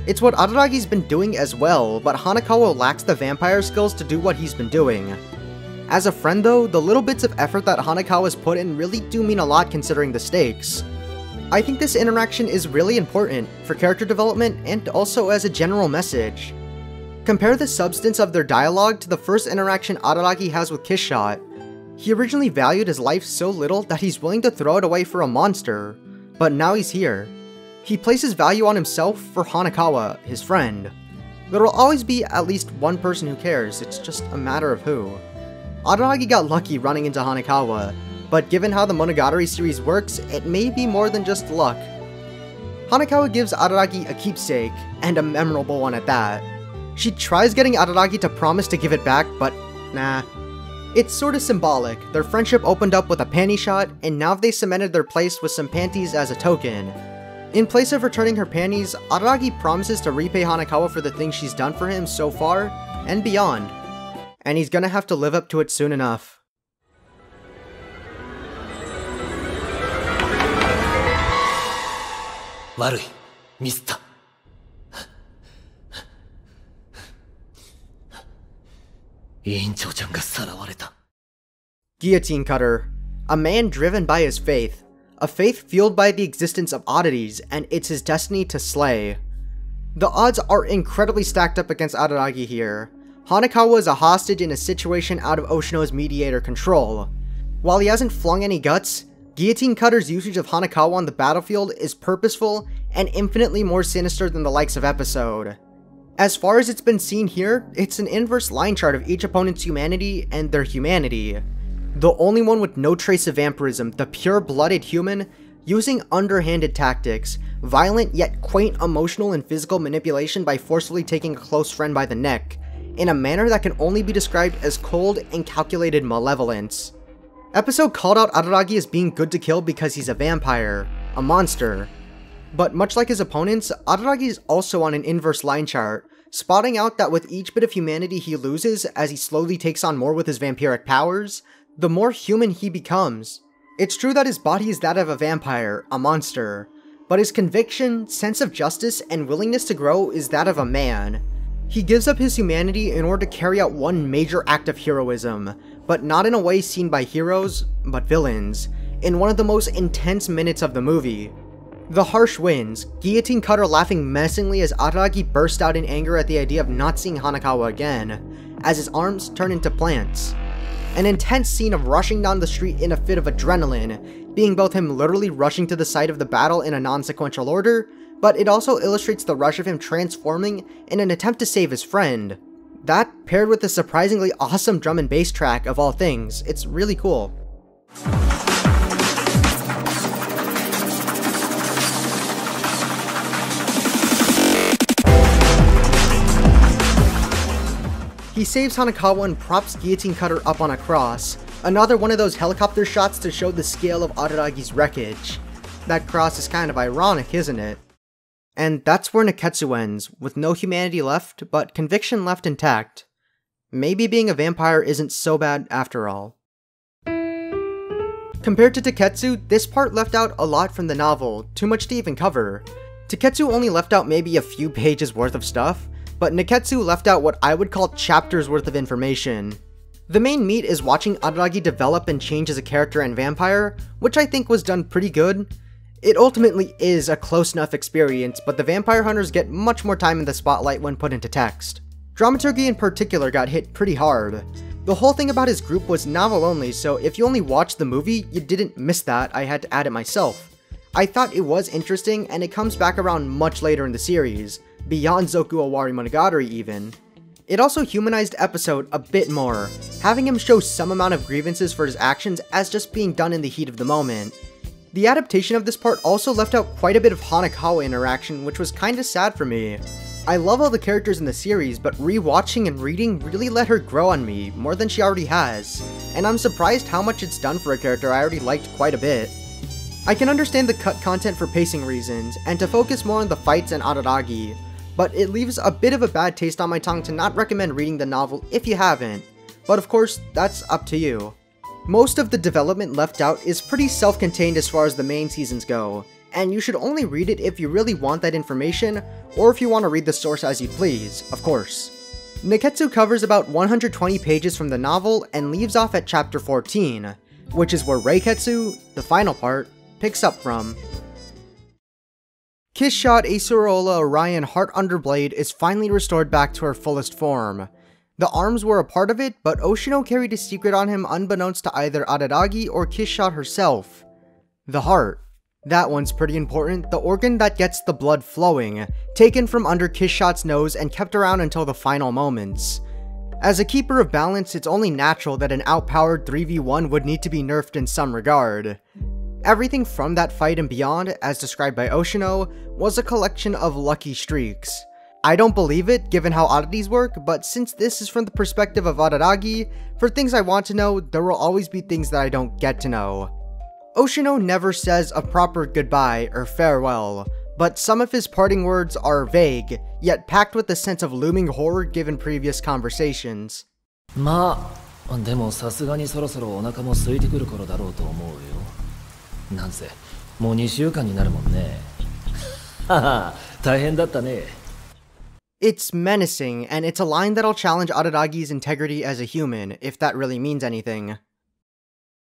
It's what Araragi's been doing as well, but Hanekawa lacks the vampire skills to do what he's been doing. As a friend though, the little bits of effort that Hanekawa's put in really do mean a lot considering the stakes. I think this interaction is really important for character development and also as a general message. Compare the substance of their dialogue to the first interaction Araragi has with Kiss Shot. He originally valued his life so little that he's willing to throw it away for a monster, but now he's here. He places value on himself for Hanekawa, his friend. There will always be at least one person who cares, it's just a matter of who. Araragi got lucky running into Hanekawa, but given how the Monogatari series works, it may be more than just luck. Hanekawa gives Araragi a keepsake, and a memorable one at that. She tries getting Araragi to promise to give it back, but nah. It's sorta symbolic, their friendship opened up with a panty shot, and now they cemented their place with some panties as a token. In place of returning her panties, Araragi promises to repay Hanekawa for the things she's done for him so far, and beyond. And he's gonna have to live up to it soon enough. Guillotine Cutter. A man driven by his faith, a faith fueled by the existence of oddities, and it's his destiny to slay. The odds are incredibly stacked up against Araragi here. Hanekawa is a hostage in a situation out of Oshino's mediator control. While he hasn't flung any guts, Guillotine Cutter's usage of Hanekawa on the battlefield is purposeful and infinitely more sinister than the likes of Episode. As far as it's been seen here, it's an inverse line chart of each opponent's humanity and their humanity the only one with no trace of vampirism, the pure-blooded human, using underhanded tactics, violent yet quaint emotional and physical manipulation by forcefully taking a close friend by the neck, in a manner that can only be described as cold and calculated malevolence. Episode called out Araragi as being good to kill because he's a vampire, a monster. But much like his opponents, Araragi is also on an inverse line chart, spotting out that with each bit of humanity he loses as he slowly takes on more with his vampiric powers, the more human he becomes. It's true that his body is that of a vampire, a monster, but his conviction, sense of justice, and willingness to grow is that of a man. He gives up his humanity in order to carry out one major act of heroism, but not in a way seen by heroes, but villains. in one of the most intense minutes of the movie. The harsh winds, Guillotine Cutter laughing menacingly as Araragi burst out in anger at the idea of not seeing Hanekawa again, as his arms turn into plants. An intense scene of rushing down the street in a fit of adrenaline, being both him literally rushing to the site of the battle in a non-sequential order, but it also illustrates the rush of him transforming in an attempt to save his friend. That, paired with the surprisingly awesome drum and bass track of all things, it's really cool. He saves Hanekawa and props Guillotine Cutter up on a cross, another one of those helicopter shots to show the scale of Araragi's wreckage. That cross is kind of ironic, isn't it? And that's where Nekketsu ends, with no humanity left, but conviction left intact. Maybe being a vampire isn't so bad after all. Compared to Tekketsu, this part left out a lot from the novel, too much to even cover. Tekketsu only left out maybe a few [LAUGHS] pages worth of stuff, but Nekketsu left out what I would call chapters worth of information. The main meat is watching Araragi develop and change as a character and vampire, which I think was done pretty good. It ultimately is a close enough experience, but the vampire hunters get much more time in the spotlight when put into text. Dramaturgy in particular got hit pretty hard. The whole thing about his group was novel only, so if you only watched the movie, you didn't miss that, I had to add it myself. I thought it was interesting, and it comes back around much later in the series, beyond Zoku Owari Monogatari even. It also humanized Episode a bit more, having him show some amount of grievances for his actions as just being done in the heat of the moment. The adaptation of this part also left out quite a bit of Hanekawa interaction, which was kinda sad for me. I love all the characters in the series, but rewatching and reading really let her grow on me, more than she already has, and I'm surprised how much it's done for a character I already liked quite a bit. I can understand the cut content for pacing reasons, and to focus more on the fights and Araragi, but it leaves a bit of a bad taste on my tongue to not recommend reading the novel if you haven't. But of course, that's up to you. Most of the development left out is pretty self-contained as far as the main seasons go, and you should only read it if you really want that information, or if you want to read the source as you please, of course. Nekketsu covers about 120 pages from the novel and leaves off at chapter 14, which is where Reiketsu, the final part, picks up from. Kiss Shot Acerola Orion Heart Underblade is finally restored back to her fullest form. The arms were a part of it, but Oshino carried a secret on him unbeknownst to either Araragi or Kiss Shot herself. The heart. That one's pretty important, the organ that gets the blood flowing, taken from under Kiss Shot's nose and kept around until the final moments. As a keeper of balance, it's only natural that an outpowered 3v1 would need to be nerfed in some regard. Everything from that fight and beyond, as described by Oshino, was a collection of lucky streaks. I don't believe it, given how oddities work, but since this is from the perspective of Araragi, for things I want to know, there will always be things that I don't get to know. Oshino never says a proper goodbye or farewell, but some of his parting words are vague, yet packed with a sense of looming horror given previous conversations. まあ、でもさすがにそろそろお腹も空いてくる頃だろうと思うよ。なんせもう2週間になるもんねはは [LAUGHS] It's menacing, and it's a line that'll challenge Araragi's integrity as a human, if that really means anything.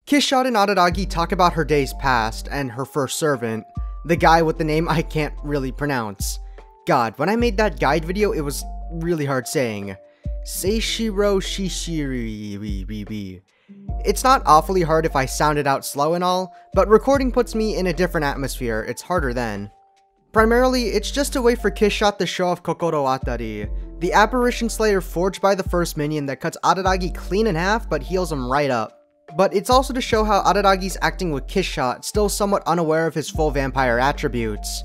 Kiss Shot and Araragi talk about her days past and her first servant, the guy with the name I can't really pronounce. God, when I made that guide video, it was really hard saying. Seishiro Shishiri. It's not awfully hard if I sound it out slow and all, but recording puts me in a different atmosphere, it's harder then. Primarily, it's just a way for Kiss Shot to show off Kokorowatari, the apparition slayer forged by the first minion that cuts Araragi clean in half but heals him right up. But it's also to show how Araragi's acting with Kiss Shot, still somewhat unaware of his full vampire attributes.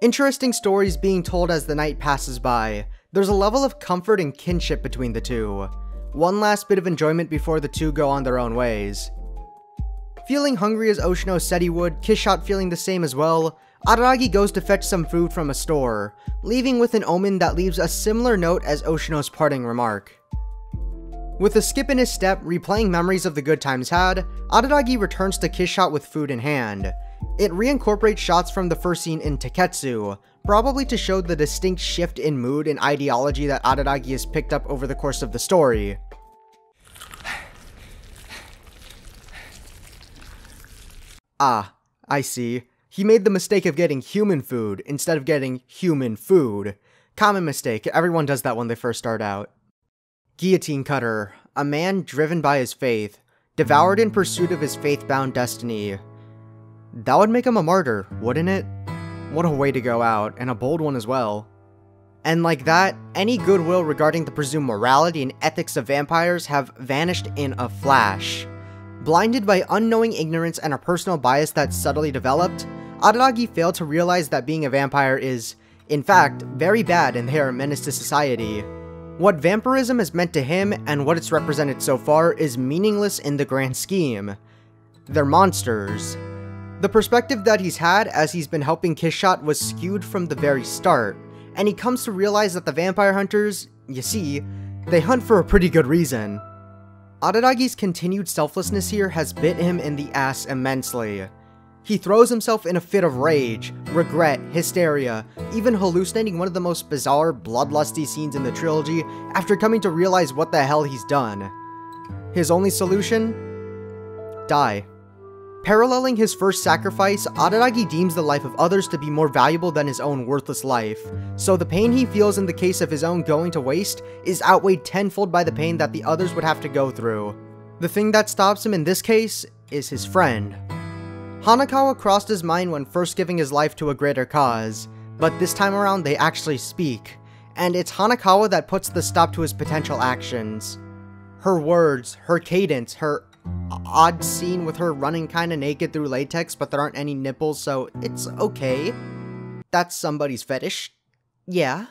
Interesting stories being told as the night passes by. There's a level of comfort and kinship between the two. One last bit of enjoyment before the two go on their own ways. Feeling hungry as Oshino said he would, Kiss Shot feeling the same as well, Araragi goes to fetch some food from a store, leaving with an omen that leaves a similar note as Oshino's parting remark. With a skip in his step, replaying memories of the good times had, Araragi returns to Kiss Shot with food in hand. It reincorporates shots from the first scene in Tekketsu, probably to show the distinct shift in mood and ideology that Araragi has picked up over the course of the story. [SIGHS] Ah, I see. He made the mistake of getting human food instead of getting human food. Common mistake, everyone does that when they first start out. Guillotine Cutter, a man driven by his faith, devoured in pursuit of his faith-bound destiny. That would make him a martyr, wouldn't it? What a way to go out, and a bold one as well. And like that, any goodwill regarding the presumed morality and ethics of vampires have vanished in a flash. Blinded by unknowing ignorance and a personal bias that subtly developed, Araragi failed to realize that being a vampire is, in fact, very bad and they are a menace to society. What vampirism has meant to him and what it's represented so far is meaningless in the grand scheme. They're monsters. The perspective that he's had as he's been helping Kiss Shot was skewed from the very start, and he comes to realize that the vampire hunters, you see, they hunt for a pretty good reason. Araragi's continued selflessness here has bit him in the ass immensely. He throws himself in a fit of rage, regret, hysteria, even hallucinating one of the most bizarre, bloodlusty scenes in the trilogy after coming to realize what the hell he's done. His only solution? Die. Paralleling his first sacrifice, Araragi deems the life of others to be more valuable than his own worthless life, so the pain he feels in the case of his own going to waste is outweighed tenfold by the pain that the others would have to go through. The thing that stops him in this case is his friend. Hanekawa crossed his mind when first giving his life to a greater cause, but this time around they actually speak, and it's Hanekawa that puts the stop to his potential actions. Her words, her cadence, her odd scene with her running kinda naked through latex, but there aren't any nipples, so it's okay. That's somebody's fetish. Yeah.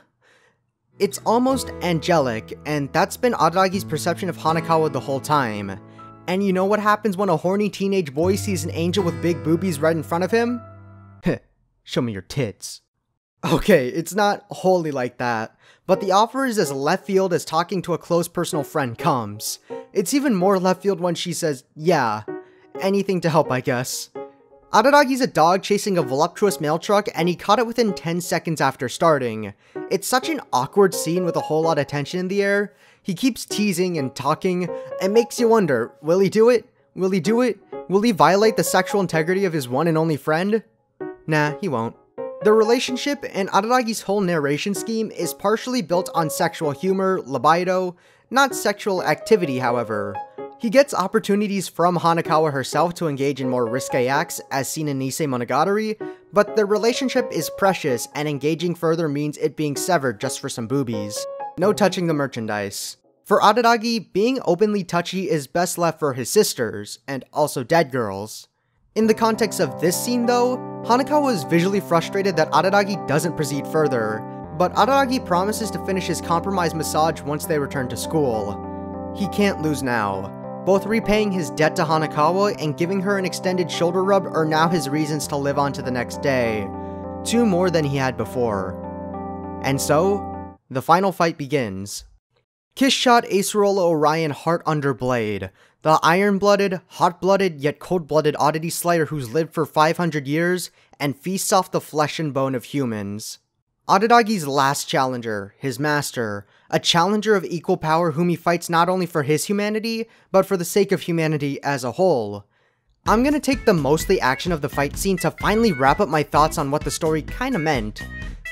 It's almost angelic, and that's been Araragi's perception of Hanekawa the whole time. And you know what happens when a horny teenage boy sees an angel with big boobies right in front of him? Show me your tits. Okay, it's not wholly like that, but the offer is as left field as talking to a close personal friend comes. It's even more left field when she says, yeah, anything to help I guess. Araragi's a dog chasing a voluptuous mail truck and he caught it within 10 seconds after starting. It's such an awkward scene with a whole lot of tension in the air. He keeps teasing and talking, and makes you wonder, will he do it? Will he do it? Will he violate the sexual integrity of his one and only friend? Nah, he won't. The relationship and Araragi's whole narration scheme is partially built on sexual humor, libido, not sexual activity however. He gets opportunities from Hanekawa herself to engage in more risque acts, as seen in Nisei Monogatari, but the relationship is precious, and engaging further means it being severed just for some boobies. No touching the merchandise. For Araragi, being openly touchy is best left for his sisters, and also dead girls. In the context of this scene though, Hanekawa is visually frustrated that Araragi doesn't proceed further, but Araragi promises to finish his compromise massage once they return to school. He can't lose now. Both repaying his debt to Hanekawa and giving her an extended shoulder rub are now his reasons to live on to the next day. Two more than he had before. And so, the final fight begins. Kiss shot Acerola Orion Heart Under Blade, the iron-blooded, hot-blooded, yet cold-blooded oddity slayer who's lived for 500 years and feasts off the flesh and bone of humans. Araragi's last challenger, his master, a challenger of equal power whom he fights not only for his humanity, but for the sake of humanity as a whole. I'm gonna take the mostly action of the fight scene to finally wrap up my thoughts on what the story kinda meant.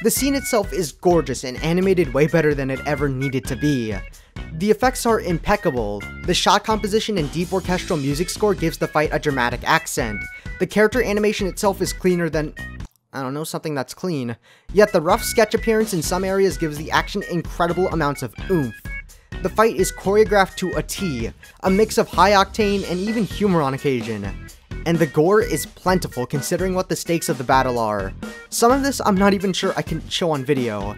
The scene itself is gorgeous and animated way better than it ever needed to be. The effects are impeccable. The shot composition and deep orchestral music score gives the fight a dramatic accent. The character animation itself is cleaner than I don't know, something that's clean. Yet the rough sketch appearance in some areas gives the action incredible amounts of oomph. The fight is choreographed to a T, a mix of high octane and even humor on occasion. And the gore is plentiful considering what the stakes of the battle are. Some of this I'm not even sure I can show on video.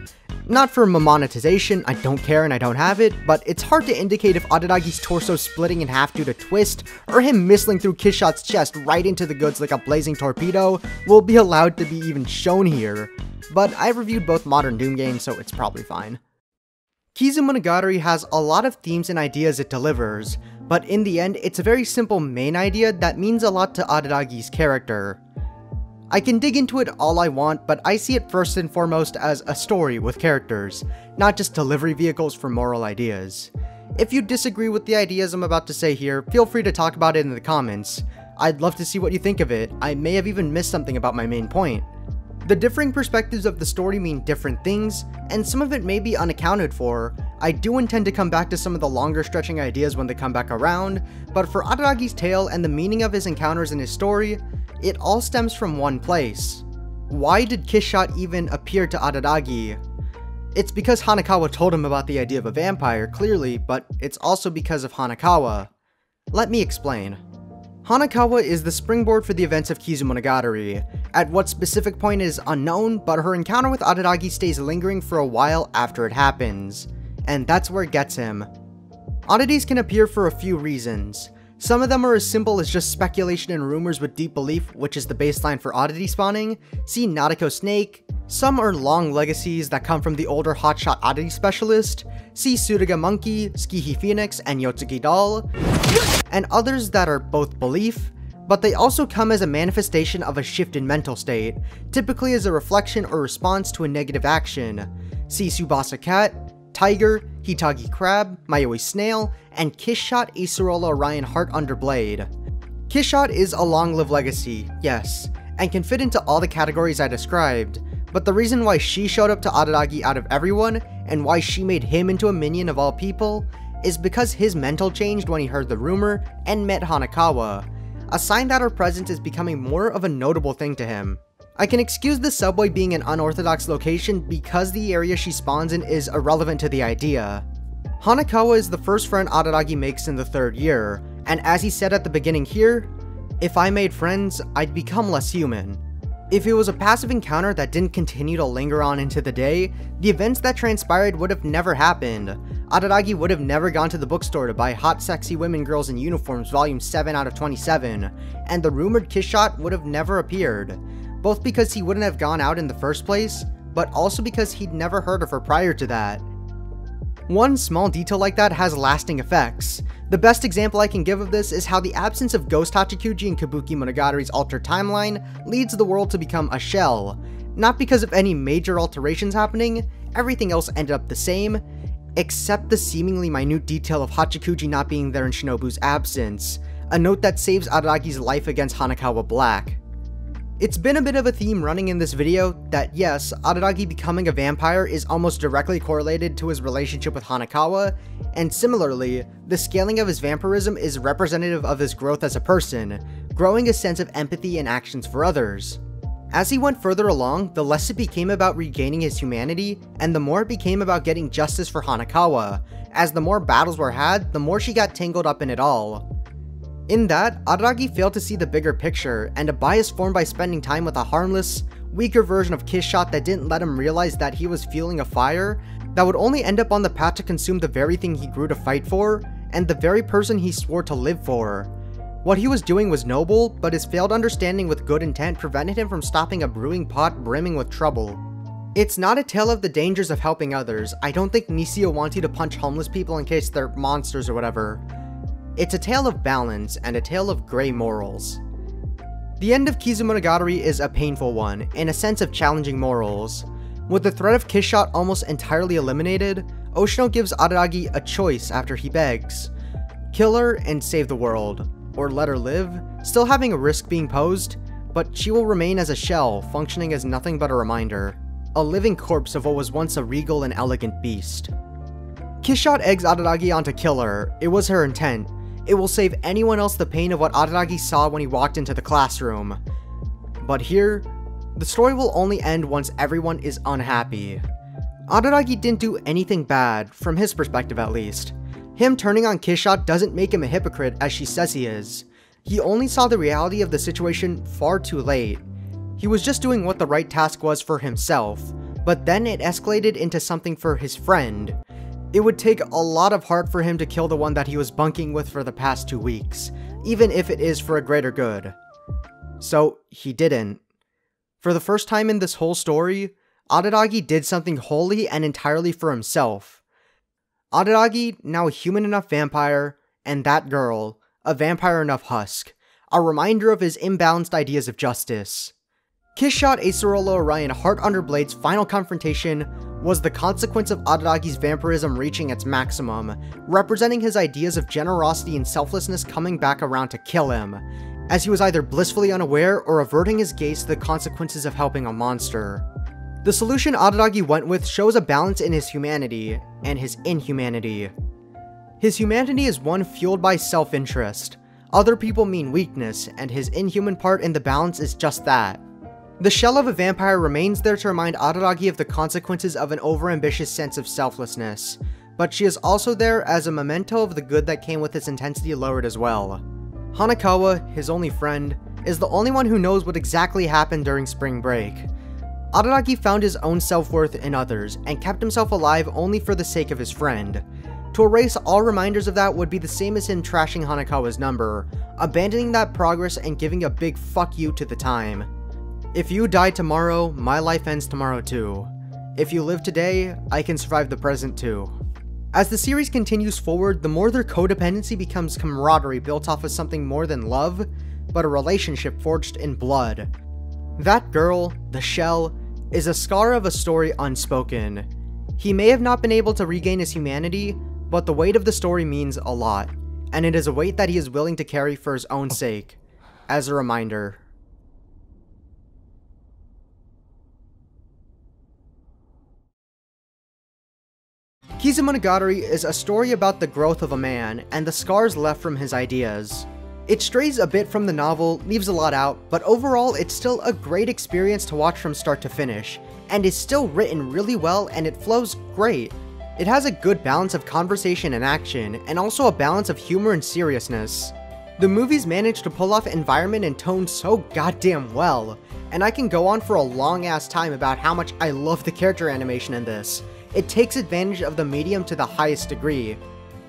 Not for monetization, I don't care and I don't have it, but it's hard to indicate if Araragi's torso splitting in half due to twist, or him missling through Kiss Shot's chest right into the goods like a blazing torpedo, will be allowed to be even shown here. But I've reviewed both modern Doom games, so it's probably fine. Kizumonogatari has a lot of themes and ideas it delivers, but in the end, it's a very simple main idea that means a lot to Araragi's character. I can dig into it all I want, but I see it first and foremost as a story with characters, not just delivery vehicles for moral ideas. If you disagree with the ideas I'm about to say here, feel free to talk about it in the comments. I'd love to see what you think of it, I may have even missed something about my main point. The differing perspectives of the story mean different things, and some of it may be unaccounted for. I do intend to come back to some of the longer stretching ideas when they come back around, but for Araragi's tale and the meaning of his encounters in his story, it all stems from one place. Why did Kiss Shot even appear to Araragi? It's because Hanekawa told him about the idea of a vampire, clearly, but it's also because of Hanekawa. Let me explain. Hanekawa is the springboard for the events of Kizumonogatari. At what specific point is unknown, but her encounter with Araragi stays lingering for a while after it happens. And that's where it gets him. Oddities can appear for a few reasons. Some of them are as simple as just speculation and rumors with deep belief, which is the baseline for oddity spawning, see Nadeko Snake. Some are long legacies that come from the older hotshot oddity specialist, see Suruga Monkey, Tsukihi Phoenix, and Yotsugi Doll and others that are both belief, but they also come as a manifestation of a shift in mental state, typically as a reflection or response to a negative action. See Tsubasa Cat, Tiger, Hitagi Crab, Mayoi Snail, and Kiss Shot Acerola Orion Heart Under Blade. Kiss Shot is a long-lived legacy, yes, and can fit into all the categories I described, but the reason why she showed up to Araragi out of everyone, and why she made him into a minion of all people, is because his mental changed when he heard the rumor and met Hanekawa, a sign that her presence is becoming more of a notable thing to him. I can excuse the subway being an unorthodox location because the area she spawns in is irrelevant to the idea. Hanekawa is the first friend Araragi makes in the third year, and as he said at the beginning here, if I made friends, I'd become less human. If it was a passive encounter that didn't continue to linger on into the day, the events that transpired would have never happened. Araragi would have never gone to the bookstore to buy Hot Sexy Women Girls in Uniforms volume 7 out of 27, and the rumored kiss shot would have never appeared, both because he wouldn't have gone out in the first place, but also because he'd never heard of her prior to that. One small detail like that has lasting effects. The best example I can give of this is how the absence of Ghost Hachikuji in Kabuki Monogatari's altered timeline leads the world to become a shell. Not because of any major alterations happening, everything else ended up the same, except the seemingly minute detail of Hachikuji not being there in Shinobu's absence, a note that saves Araragi's life against Hanekawa Black. It's been a bit of a theme running in this video that yes, Araragi becoming a vampire is almost directly correlated to his relationship with Hanekawa, and similarly, the scaling of his vampirism is representative of his growth as a person, growing a sense of empathy and actions for others. As he went further along, the less it became about regaining his humanity, and the more it became about getting justice for Hanekawa, as the more battles were had, the more she got tangled up in it all. In that, Araragi failed to see the bigger picture, and a bias formed by spending time with a harmless, weaker version of Kiss Shot that didn't let him realize that he was fueling a fire that would only end up on the path to consume the very thing he grew to fight for, and the very person he swore to live for. What he was doing was noble, but his failed understanding with good intent prevented him from stopping a brewing pot brimming with trouble. It's not a tale of the dangers of helping others, I don't think Nisio wants you to punch homeless people in case they're monsters or whatever. It's a tale of balance and a tale of grey morals. The end of Kizumonogatari is a painful one, in a sense of challenging morals. With the threat of Kiss Shot almost entirely eliminated, Oshino gives Araragi a choice after he begs. Kill her and save the world, or let her live, still having a risk being posed, but she will remain as a shell, functioning as nothing but a reminder. A living corpse of what was once a regal and elegant beast. Kiss Shot eggs Araragi onto kill her, it was her intent, it will save anyone else the pain of what Araragi saw when he walked into the classroom. But here, the story will only end once everyone is unhappy. Araragi didn't do anything bad, from his perspective at least. Him turning on Kiss Shot doesn't make him a hypocrite as she says he is. He only saw the reality of the situation far too late. He was just doing what the right task was for himself, but then it escalated into something for his friend, it would take a lot of heart for him to kill the one that he was bunking with for the past two weeks, even if it is for a greater good. So, he didn't. For the first time in this whole story, Araragi did something wholly and entirely for himself. Araragi, now a human enough vampire, and that girl, a vampire enough husk, a reminder of his imbalanced ideas of justice. Kiss Shot Acerola Orion Heart Under Blade's final confrontation was the consequence of Araragi's vampirism reaching its maximum, representing his ideas of generosity and selflessness coming back around to kill him. as he was either blissfully unaware or averting his gaze to the consequences of helping a monster. The solution Araragi went with shows a balance in his humanity and his inhumanity. His humanity is one fueled by self-interest. Other people mean weakness, and his inhuman part in the balance is just that. The shell of a vampire remains there to remind Araragi of the consequences of an overambitious sense of selflessness, but she is also there as a memento of the good that came with its intensity lowered as well. Hanekawa, his only friend, is the only one who knows what exactly happened during spring break. Araragi found his own self-worth in others, and kept himself alive only for the sake of his friend, to erase all reminders of that would be the same as him trashing Hanekawa's number, abandoning that progress and giving a big fuck you to the time. If you die tomorrow, my life ends tomorrow too. If you live today, I can survive the present too. As the series continues forward, the more their codependency becomes camaraderie built off of something more than love, but a relationship forged in blood. That girl, the shell, is a scar of a story unspoken. He may have not been able to regain his humanity, but the weight of the story means a lot, and it is a weight that he is willing to carry for his own sake, as a reminder. Kizumonogatari is a story about the growth of a man and the scars left from his ideas. It strays a bit from the novel, leaves a lot out, but overall it's still a great experience to watch from start to finish, and is still written really well and it flows great. It has a good balance of conversation and action, and also a balance of humor and seriousness. The movies manage to pull off environment and tone so goddamn well, and I can go on for a long ass time about how much I love the character animation in this. It takes advantage of the medium to the highest degree.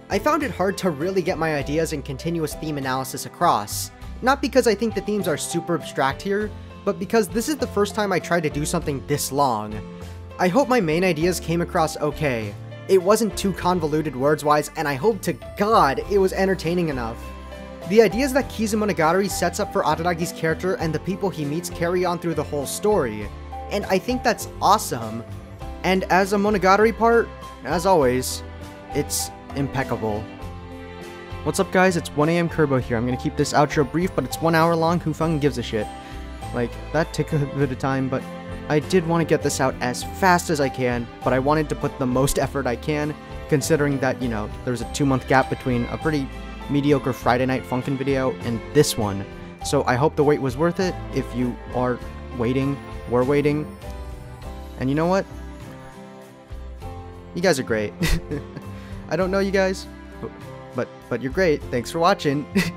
I found it hard to really get my ideas and continuous theme analysis across, not because I think the themes are super abstract here, but because this is the first time I tried to do something this long. I hope my main ideas came across okay, it wasn't too convoluted words-wise, and I hope to god it was entertaining enough. The ideas that Kizumonogatari sets up for Araragi's character and the people he meets carry on through the whole story, and I think that's awesome. And as a Monogatari part, as always, it's impeccable. What's up guys, it's 1am Kirbo here. I'm gonna keep this outro brief, but it's one hour long, who fucking gives a shit? Like, that took [LAUGHS] a bit of time, but I did want to get this out as fast as I can, but I wanted to put the most [LAUGHS] effort I can, considering that, you know, there's a two month gap between a pretty mediocre Friday Night Funkin' video and this one. So I hope the wait was worth it. If you are waiting, were waiting, and you know what? You guys are great. [LAUGHS] I don't know you guys, but but, you're great. Thanks for watching. [LAUGHS]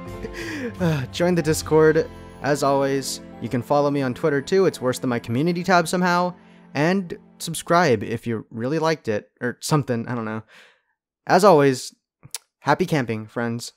Uh, join the Discord. As always, you can follow me on Twitter too, it's worse than my community tab somehow. And subscribe if you really liked it, or something, I don't know. As always, happy camping, friends.